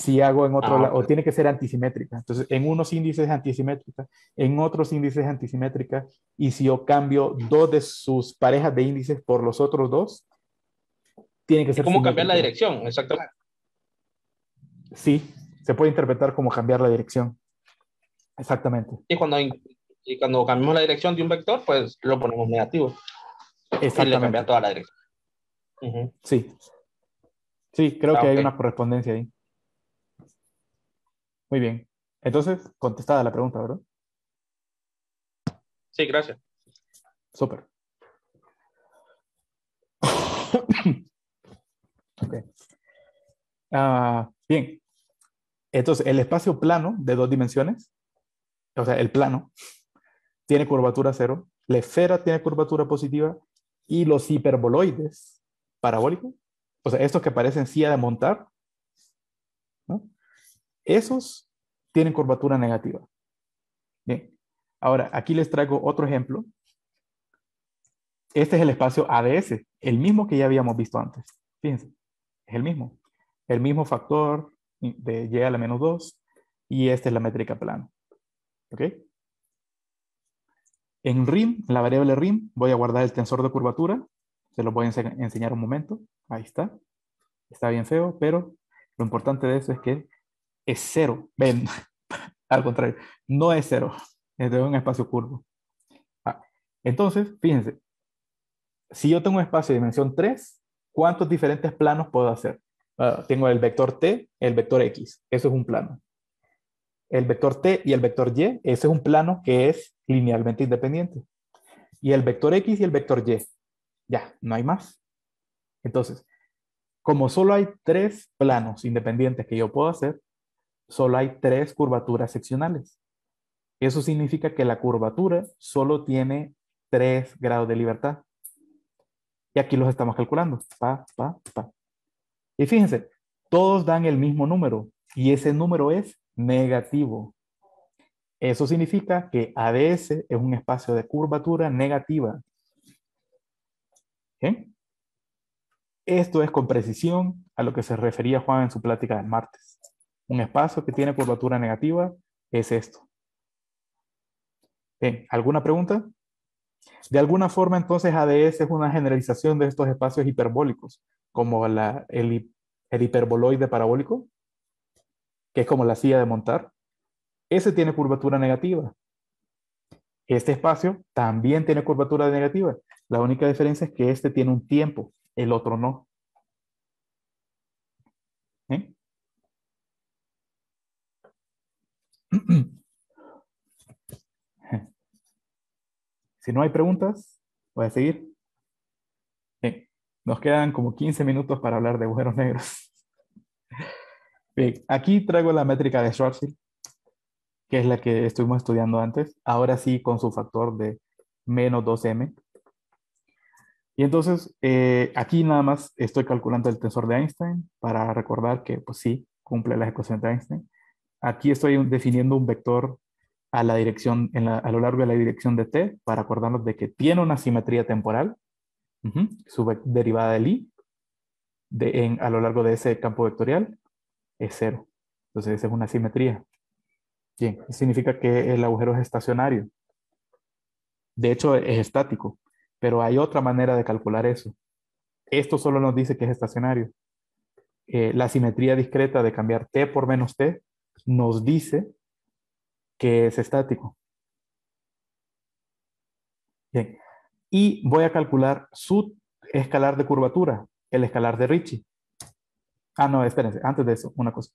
si hago en otro ah, lado, o tiene que ser antisimétrica. Entonces, en unos índices antisimétrica, en otros índices antisimétrica, y si yo cambio dos de sus parejas de índices por los otros dos, tiene que ser. ¿Cómo cambiar la dirección? Exactamente. Sí, se puede interpretar como cambiar la dirección. Exactamente. Y cuando, y cuando cambiamos la dirección de un vector, pues lo ponemos negativo. Exactamente. Y le cambia toda la dirección. Sí. Sí, creo que hay una correspondencia ahí. Muy bien. Entonces, contestada la pregunta, ¿verdad? Sí, gracias. Súper. okay. Ah, bien. Entonces, el espacio plano de dos dimensiones, o sea, el plano, tiene curvatura cero, la esfera tiene curvatura positiva y los hiperboloides parabólicos, o sea, estos que parecen silla de montar. Esos tienen curvatura negativa. Bien. Ahora, aquí les traigo otro ejemplo. Este es el espacio ADS, el mismo que ya habíamos visto antes. Fíjense, es el mismo. El mismo factor de y a la menos 2 y esta es la métrica plano. ¿Ok? En RIM, en la variable RIM, voy a guardar el tensor de curvatura. Se lo voy a enseñar un momento. Ahí está. Está bien feo, pero lo importante de eso es que es cero. Ven, al contrario, no es cero. Es un espacio curvo. Ah, entonces, fíjense, si yo tengo un espacio de dimensión 3, ¿cuántos diferentes planos puedo hacer? Ah, tengo el vector t, el vector x. Eso es un plano. El vector t y el vector y, ese es un plano que es linealmente independiente. Y el vector x y el vector y. Ya, no hay más. Entonces, como solo hay tres planos independientes que yo puedo hacer, solo hay tres curvaturas seccionales. Eso significa que la curvatura solo tiene tres grados de libertad. Y aquí los estamos calculando. Pa, pa, pa. Y fíjense, todos dan el mismo número y ese número es negativo. Eso significa que ADS es un espacio de curvatura negativa. Esto es con precisión a lo que se refería Juan en su plática del martes. Un espacio que tiene curvatura negativa es esto. ¿Alguna pregunta? De alguna forma, entonces, ADS es una generalización de estos espacios hiperbólicos, como el, el hiperboloide parabólico, que es como la silla de montar. Ese tiene curvatura negativa. Este espacio también tiene curvatura negativa. La única diferencia es que este tiene un tiempo, el otro no. ¿Eh? Si no hay preguntas, voy a seguir. Nos quedan como 15 minutos para hablar de agujeros negros. Aquí traigo la métrica de Schwarzschild, que es la que estuvimos estudiando antes. Ahora sí con su factor de menos 2m. Y entonces, eh, aquí nada más estoy calculando el tensor de Einstein para recordar que, pues sí, cumple las ecuaciones de Einstein. Aquí estoy definiendo un vector a la dirección, a lo largo de la dirección de t, para acordarnos de que tiene una simetría temporal, su derivada del i, de, en, a lo largo de ese campo vectorial, es cero. Entonces, esa es una simetría. Bien, significa que el agujero es estacionario. De hecho, es estático, pero hay otra manera de calcular eso. Esto solo nos dice que es estacionario. Eh, la simetría discreta de cambiar t por menos t nos dice que es estático. Bien. Y voy a calcular su escalar de curvatura, el escalar de Ricci. Ah, no, espérense, antes de eso, una cosa.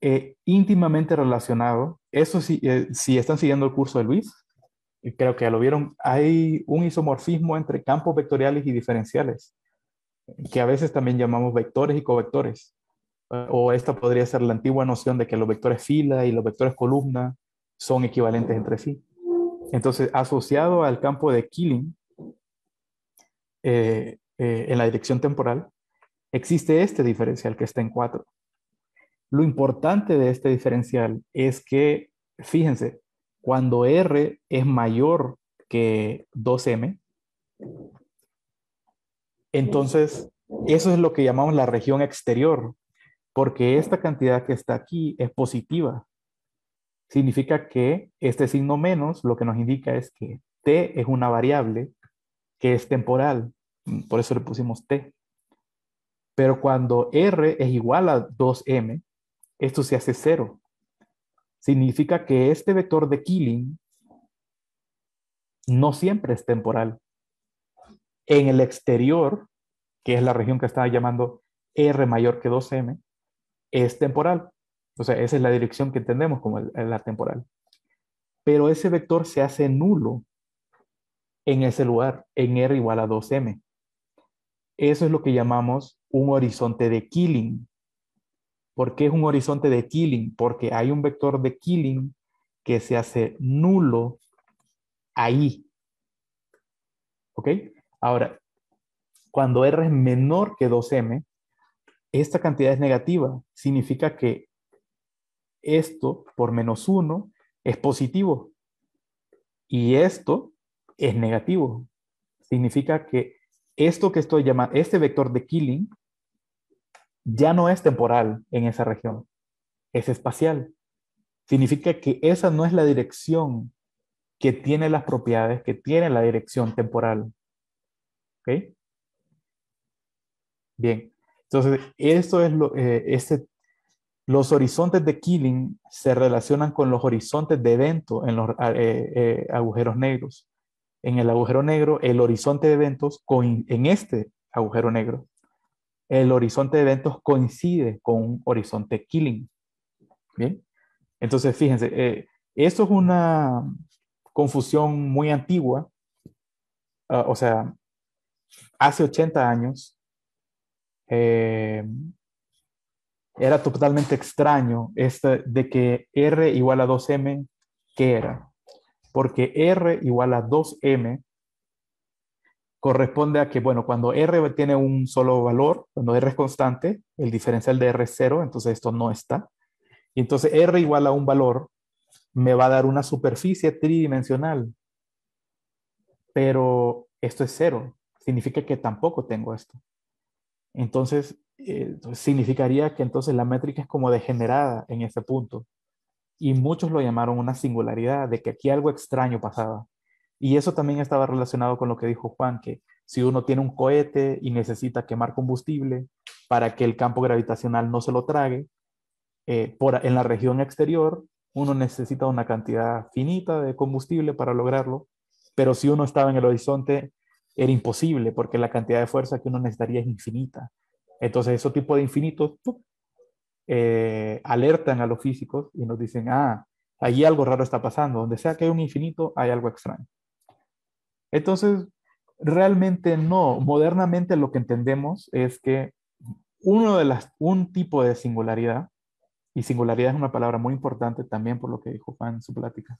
Eh, íntimamente relacionado, eso sí, eh, si están siguiendo el curso de Luis, creo que ya lo vieron, hay un isomorfismo entre campos vectoriales y diferenciales, que a veces también llamamos vectores y covectores o esta podría ser la antigua noción de que los vectores fila y los vectores columna son equivalentes entre sí. Entonces, asociado al campo de Killing eh, eh, en la dirección temporal, existe este diferencial que está en 4. Lo importante de este diferencial es que, fíjense, cuando R es mayor que 2M, entonces eso es lo que llamamos la región exterior porque esta cantidad que está aquí es positiva. Significa que este signo menos lo que nos indica es que t es una variable que es temporal. Por eso le pusimos t. Pero cuando r es igual a 2m, esto se hace cero. Significa que este vector de Killing no siempre es temporal. En el exterior, que es la región que estaba llamando R mayor que 2M, es temporal. O sea, esa es la dirección que entendemos como la temporal. Pero ese vector se hace nulo en ese lugar, en R igual a 2M. Eso es lo que llamamos un horizonte de Killing. ¿Por qué es un horizonte de Killing? Porque hay un vector de Killing que se hace nulo ahí. ¿Ok? Ahora, cuando R es menor que 2M, esta cantidad es negativa, significa que esto por menos 1 es positivo y esto es negativo. Significa que esto que estoy llamando, este vector de Killing, ya no es temporal en esa región, es espacial. Significa que esa no es la dirección que tiene las propiedades que tiene la dirección temporal. ¿Ok? Bien, entonces, esto es lo, eh, los horizontes de Killing se relacionan con los horizontes de evento en los eh, eh, agujeros negros. En el agujero negro, el horizonte de eventos, en este agujero negro, el horizonte de eventos coincide con un horizonte Killing. Bien, entonces fíjense, esto es una confusión muy antigua, ah, o sea, hace 80 años eh, era totalmente extraño este de que R igual a 2M, ¿qué era? Porque R igual a 2M corresponde a que, bueno, cuando R tiene un solo valor, cuando R es constante, el diferencial de R es cero, entonces esto no está. Y entonces R igual a un valor me va a dar una superficie tridimensional. Pero esto es cero, significa que tampoco tengo esto. Entonces, eh, significaría que entonces la métrica es como degenerada en ese punto. Y muchos lo llamaron una singularidad, de que aquí algo extraño pasaba. Y eso también estaba relacionado con lo que dijo Juan, que si uno tiene un cohete y necesita quemar combustible para que el campo gravitacional no se lo trague, eh, por, en la región exterior uno necesita una cantidad finita de combustible para lograrlo, pero si uno estaba en el horizonte era imposible porque la cantidad de fuerza que uno necesitaría es infinita. Entonces, esos tipos de infinitos eh, alertan a los físicos y nos dicen, ah, allí algo raro está pasando. Donde sea que hay un infinito, hay algo extraño. Entonces, realmente no. Modernamente lo que entendemos es que uno de las, un tipo de singularidad, y singularidad es una palabra muy importante también por lo que dijo Juan en su plática,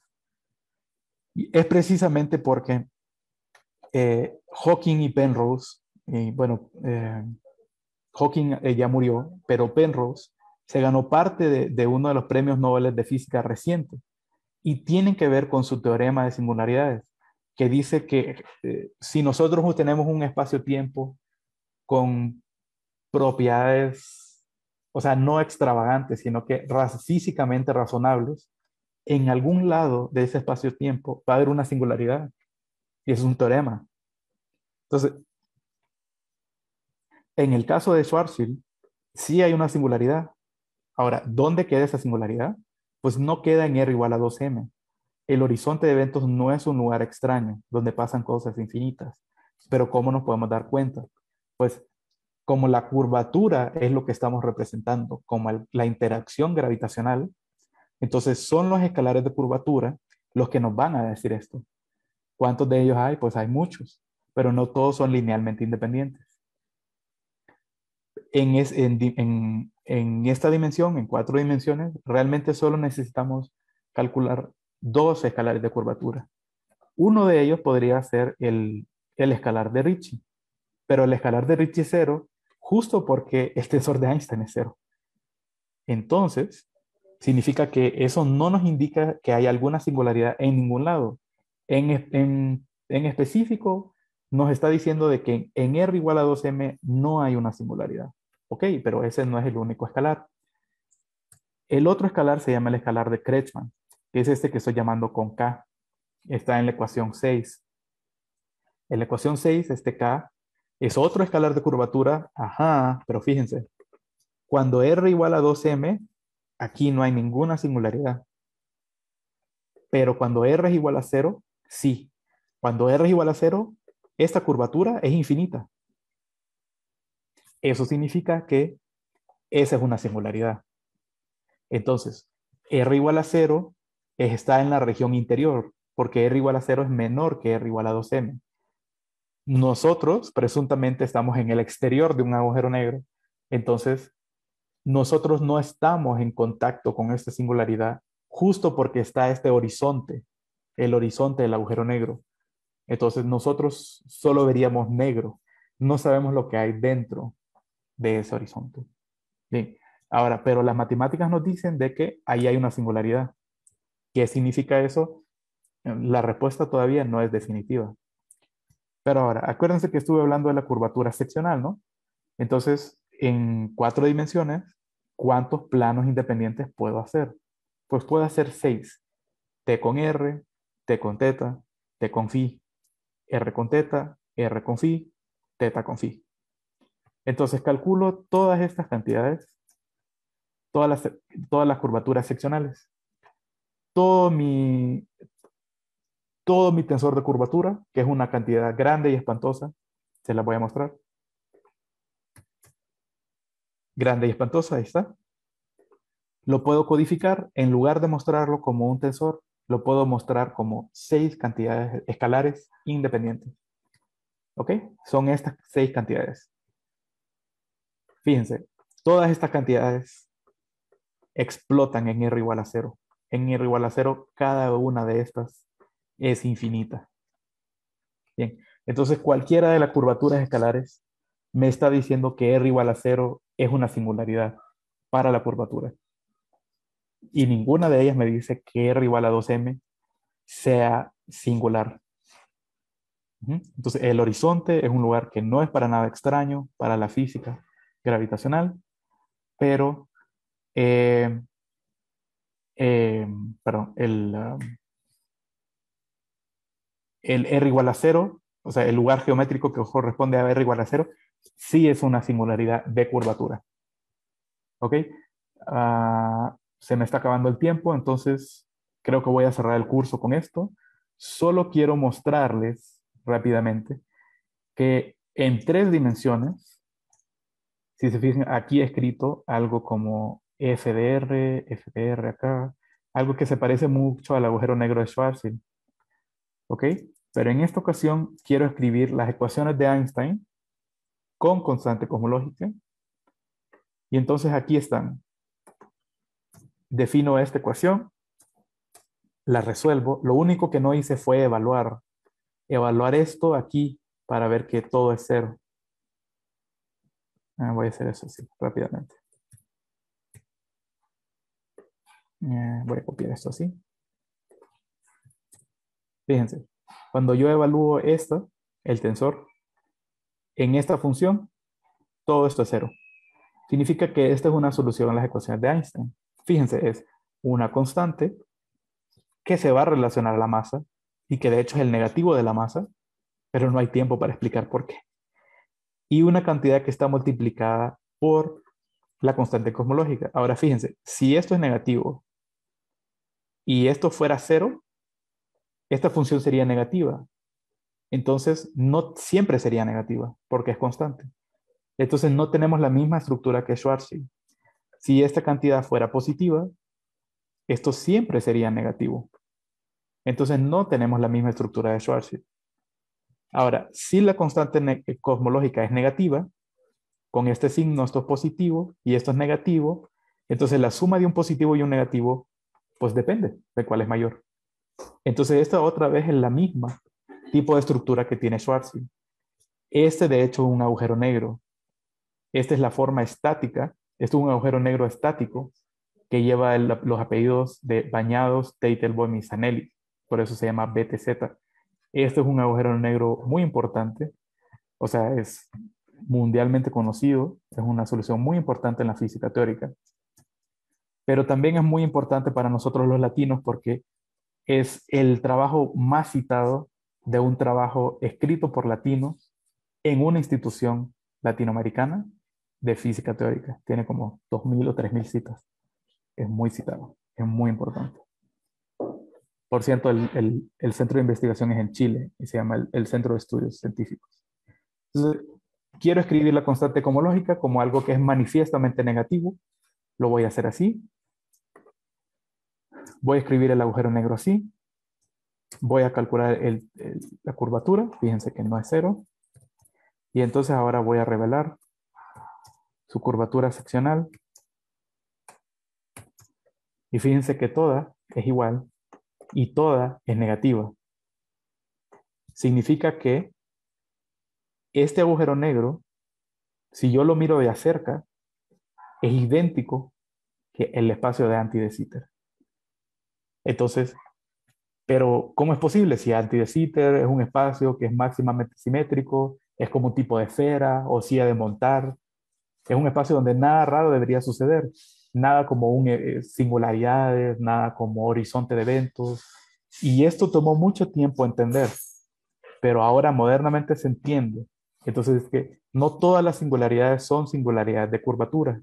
es precisamente porque eh, Hawking y Penrose, y bueno, eh, Hawking eh, ya murió, pero Penrose se ganó parte de, de, uno de los premios Nobel de física reciente y tienen que ver con su teorema de singularidades que dice que eh, si nosotros tenemos un espacio-tiempo con propiedades, o sea, no extravagantes, sino que físicamente razonables, en algún lado de ese espacio-tiempo va a haber una singularidad. Y es un teorema. Entonces, en el caso de Schwarzschild, sí hay una singularidad. Ahora, ¿dónde queda esa singularidad? Pues no queda en R igual a 2m el horizonte de eventos no es un lugar extraño donde pasan cosas infinitas. Pero ¿cómo nos podemos dar cuenta? Pues como la curvatura es lo que estamos representando, como la interacción gravitacional, entonces son los escalares de curvatura los que nos van a decir esto. ¿Cuántos de ellos hay? Pues hay muchos, pero no todos son linealmente independientes. En, en, en esta dimensión, en cuatro dimensiones, realmente solo necesitamos calcular dos escalares de curvatura. Uno de ellos podría ser el, escalar de Ricci, pero el escalar de Ricci es cero justo porque el tensor de Einstein es cero. Entonces, significa que eso no nos indica que hay alguna singularidad en ningún lado. En, en específico, nos está diciendo de que en R igual a 2m no hay una singularidad. Ok, pero ese no es el único escalar. El otro escalar se llama el escalar de Kretschmann es este que estoy llamando con K. Está en la ecuación 6. En la ecuación 6, este K es otro escalar de curvatura. Ajá, pero fíjense, cuando R igual a 2M, aquí no hay ninguna singularidad. Pero cuando R es igual a 0, sí. Cuando R es igual a 0, esta curvatura es infinita. Eso significa que esa es una singularidad. Entonces, R igual a 0 está en la región interior, porque R igual a 0 es menor que R igual a 2m. Nosotros presuntamente estamos en el exterior de un agujero negro, entonces nosotros no estamos en contacto con esta singularidad justo porque está este horizonte, el horizonte del agujero negro. Entonces nosotros solo veríamos negro, no sabemos lo que hay dentro de ese horizonte. Bien, ahora, pero las matemáticas nos dicen de que ahí hay una singularidad. ¿Qué significa eso? La respuesta todavía no es definitiva. Pero ahora, acuérdense que estuve hablando de la curvatura seccional, ¿no? Entonces, en cuatro dimensiones, ¿cuántos planos independientes puedo hacer? Pues puedo hacer seis. T con R, T con teta, T con phi, R con teta, R con phi, teta con phi. Entonces calculo todas estas cantidades, todas las, curvaturas seccionales todo mi, todo mi tensor de curvatura, que es una cantidad grande y espantosa. Se la voy a mostrar. Grande y espantosa, ahí está. Lo puedo codificar, en lugar de mostrarlo como un tensor, lo puedo mostrar como seis cantidades escalares independientes. ¿Ok? Son estas seis cantidades. Fíjense, todas estas cantidades explotan en R igual a cero en R igual a cero, cada una de estas es infinita. Bien, Entonces, cualquiera de las curvaturas escalares me está diciendo que R igual a cero es una singularidad para la curvatura. Y ninguna de ellas me dice que R igual a 2M sea singular. Entonces, el horizonte es un lugar que no es para nada extraño para la física gravitacional, pero, eh, perdón, el, um, el R igual a cero, o sea, el lugar geométrico que corresponde a R igual a cero, sí es una singularidad de curvatura. ¿Ok? Ah, se me está acabando el tiempo, entonces creo que voy a cerrar el curso con esto. Solo quiero mostrarles rápidamente que en tres dimensiones, si se fijan, aquí he escrito algo como FDR, FDR acá, algo que se parece mucho al agujero negro de Schwarzschild. ¿Ok? Pero en esta ocasión quiero escribir las ecuaciones de Einstein con constante cosmológica. Y entonces aquí están. Defino esta ecuación, la resuelvo. Lo único que no hice fue evaluar evaluar esto aquí para ver que todo es cero. Ah, voy a hacer eso así, rápidamente. Eh, voy a copiar esto así. Fíjense, cuando yo evalúo esto, el tensor, en esta función, todo esto es cero. Significa que esta es una solución a las ecuaciones de Einstein. Fíjense, es una constante que se va a relacionar a la masa y que de hecho es el negativo de la masa, pero no hay tiempo para explicar por qué. Y una cantidad que está multiplicada por la constante cosmológica. Ahora fíjense, si esto es negativo y esto fuera cero, esta función sería negativa. Entonces, no siempre sería negativa porque es constante. Entonces, no tenemos la misma estructura que Schwarzschild. Si esta cantidad fuera positiva, esto siempre sería negativo entonces no tenemos la misma estructura de Schwarzschild. Ahora, si la constante eh, cosmológica es negativa, con este signo esto es positivo y esto es negativo, entonces la suma de un positivo y un negativo, pues depende de cuál es mayor. Entonces esta otra vez es la misma tipo de estructura que tiene Schwarzschild. Este de hecho es un agujero negro. Esta es la forma estática. Es un agujero negro estático que lleva los apellidos de Bañados, Teitelbaum y Zanelli por eso se llama BTZ. Esto es un agujero negro muy importante, o sea, es mundialmente conocido, es una solución muy importante en la física teórica, pero también es muy importante para nosotros los latinos porque es el trabajo más citado de un trabajo escrito por latinos en una institución latinoamericana de física teórica. Tiene como 2.000 o 3.000 citas. Es muy citado, es muy importante. Por cierto, el, centro de investigación es en Chile y se llama el, Centro de Estudios Científicos. quiero escribir la constante cosmológica como algo que es manifiestamente negativo. Lo voy a hacer así. Voy a escribir el agujero negro así. Voy a calcular la curvatura. Fíjense que no es cero. Y entonces ahora voy a revelar su curvatura seccional. Y fíjense que toda es igual y toda es negativa. Significa que este agujero negro, si yo lo miro de cerca, es idéntico que el espacio de Anti de Sitter. Entonces, pero ¿cómo es posible si Anti de Sitter es un espacio que es máximamente simétrico, es como un tipo de esfera o silla de montar? Es un espacio donde nada raro debería suceder nada como un, eh, singularidades, nada como horizonte de eventos. Y esto tomó mucho tiempo entender, pero ahora modernamente se entiende. Entonces es que no todas las singularidades son singularidades de curvatura.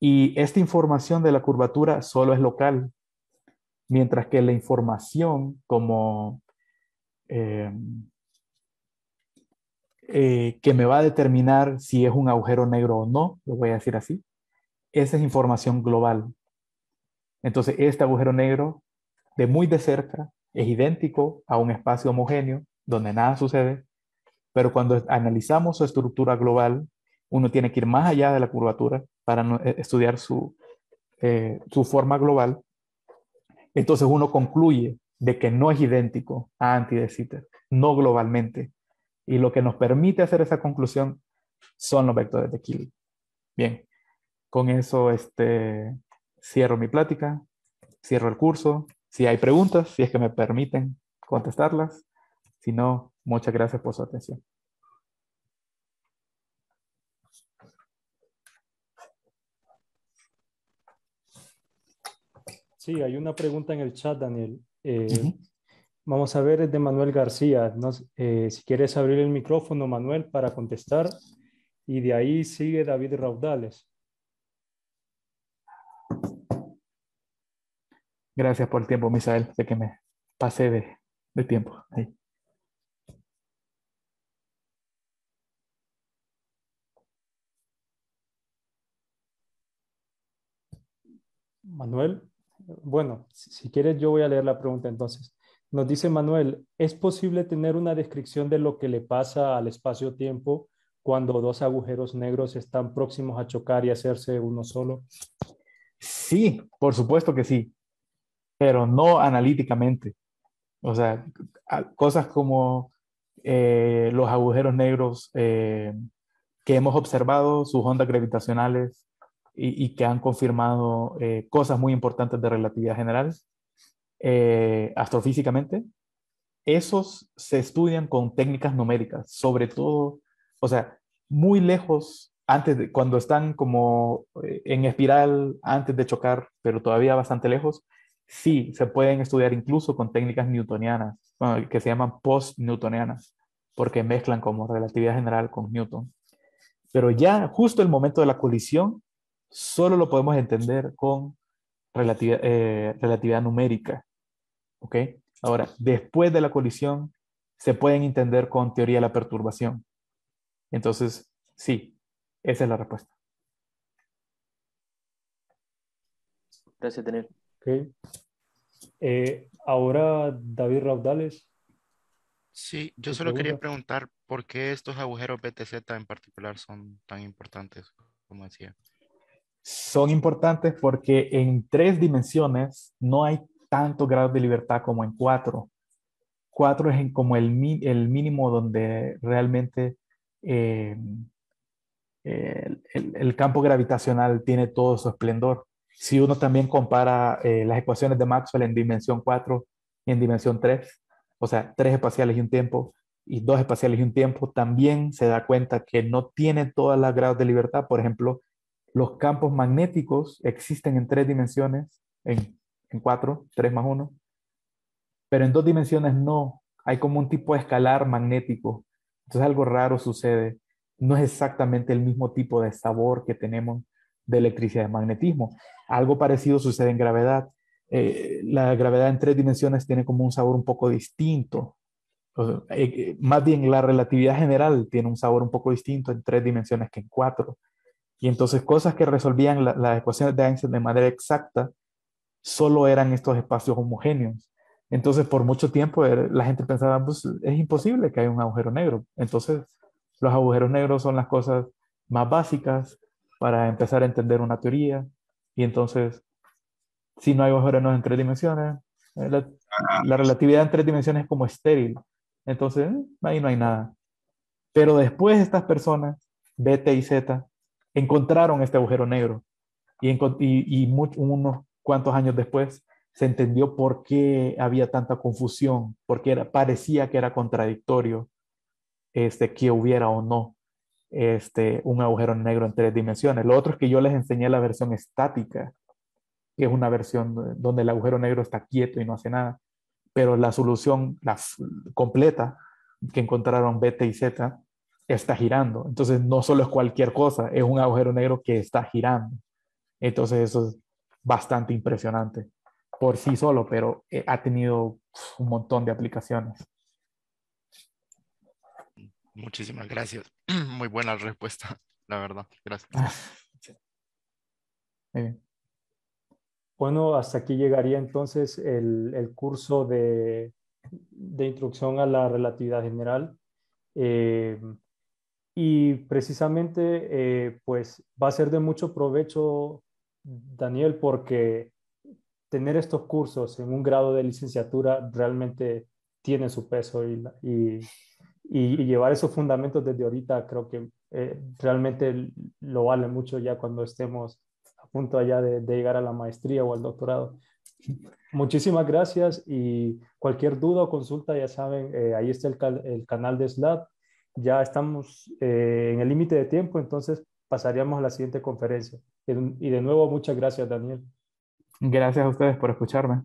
Y esta información de la curvatura solo es local, mientras que la información como eh, eh, que me va a determinar si es un agujero negro o no, lo voy a decir así, esa es información global. Entonces, este agujero negro, de muy de cerca, es idéntico a un espacio homogéneo donde nada sucede, pero cuando analizamos su estructura global, uno tiene que ir más allá de la curvatura para eh, estudiar su, eh, su forma global. Entonces uno concluye de que no es idéntico a anti de Sitter, no globalmente, Y lo que nos permite hacer esa conclusión son los vectores de Keeling. Bien, con eso este, cierro mi plática, cierro el curso. Si hay preguntas, si es que me permiten contestarlas. Si no, muchas gracias por su atención. Sí, hay una pregunta en el chat, Daniel. Eh, vamos a ver, es de Manuel García. Eh, si quieres abrir el micrófono, Manuel, para contestar. Y de ahí sigue David Raudales. Gracias por el tiempo, Misael. Sé que me pasé de, tiempo. Manuel. Bueno, si quieres yo voy a leer la pregunta entonces. Nos dice Manuel, ¿es posible tener una descripción de lo que le pasa al espacio-tiempo cuando dos agujeros negros están próximos a chocar y hacerse uno solo? Sí, por supuesto que sí, pero no analíticamente. O sea, cosas como eh, los agujeros negros eh, que hemos observado, sus ondas gravitacionales, y, que han confirmado eh, cosas muy importantes de relatividad general eh, astrofísicamente, esos se estudian con técnicas numéricas, sobre todo, o sea, muy lejos, antes de, cuando están como eh, en espiral, antes de chocar, pero todavía bastante lejos, sí, se pueden estudiar incluso con técnicas newtonianas, que se llaman post-newtonianas, porque mezclan como relatividad general con Newton. Pero ya justo el momento de la colisión, solo lo podemos entender con relatividad, eh, relatividad numérica. ¿Ok? Ahora, después de la colisión, se pueden entender con teoría de la perturbación. Entonces, sí, esa es la respuesta. Gracias, Daniel. Okay. Eh, ahora, David Raudales. Sí, yo solo quería preguntar por qué estos agujeros BTZ en particular son tan importantes, como decía son importantes porque en tres dimensiones no hay tanto grado de libertad como en cuatro. Cuatro es como el, mínimo donde realmente eh, el, campo gravitacional tiene todo su esplendor. Si uno también compara eh, las ecuaciones de Maxwell en dimensión 4 y en dimensión 3, o sea, tres espaciales y un tiempo, y dos espaciales y un tiempo, también se da cuenta que no tiene todas las grados de libertad. Por ejemplo, los campos magnéticos existen en tres dimensiones, en, cuatro, tres más uno, pero en dos dimensiones no. Hay como un tipo de escalar magnético. Entonces algo raro sucede. No es exactamente el mismo tipo de sabor que tenemos de electricidad y magnetismo. Algo parecido sucede en gravedad. Eh, la gravedad en tres dimensiones tiene como un sabor un poco distinto. Eh, eh, más bien la relatividad general tiene un sabor un poco distinto en tres dimensiones que en cuatro. Y entonces cosas que resolvían las ecuaciones de Einstein de manera exacta solo eran estos espacios homogéneos. Entonces por mucho tiempo la gente pensaba, pues es imposible que haya un agujero negro. Entonces los agujeros negros son las cosas más básicas para empezar a entender una teoría. Y entonces, si no hay agujeros en tres dimensiones, eh, la, la relatividad en tres dimensiones es como estéril. Entonces, ahí no hay nada. Pero después estas personas, B, y Z, encontraron este agujero negro y, y, unos cuantos años después se entendió por qué había tanta confusión, porque era, parecía que era contradictorio este, que hubiera o no este, un agujero negro en tres dimensiones. Lo otro es que yo les enseñé la versión estática, que es una versión donde el agujero negro está quieto y no hace nada, pero la solución la completa que encontraron Beta y Z está girando. Entonces no solo es cualquier cosa, es un agujero negro que está girando. Entonces eso es bastante impresionante por sí solo, pero eh, ha tenido un montón de aplicaciones. Muchísimas gracias. Muy buena respuesta, la verdad. Gracias. Bueno, hasta aquí llegaría entonces el, curso de, de, introducción a la relatividad general. Eh, y precisamente, eh, pues va a ser de mucho provecho, Daniel, porque tener estos cursos en un grado de licenciatura realmente tiene su peso y, llevar esos fundamentos desde ahorita creo que eh, realmente lo vale mucho ya cuando estemos a punto allá de, llegar a la maestría o al doctorado. Muchísimas gracias y cualquier duda o consulta, ya saben, eh, ahí está el, canal de SLAB. Ya estamos eh, en el límite de tiempo, entonces pasaríamos a la siguiente conferencia. Y de nuevo, muchas gracias, Daniel. Gracias a ustedes por escucharme.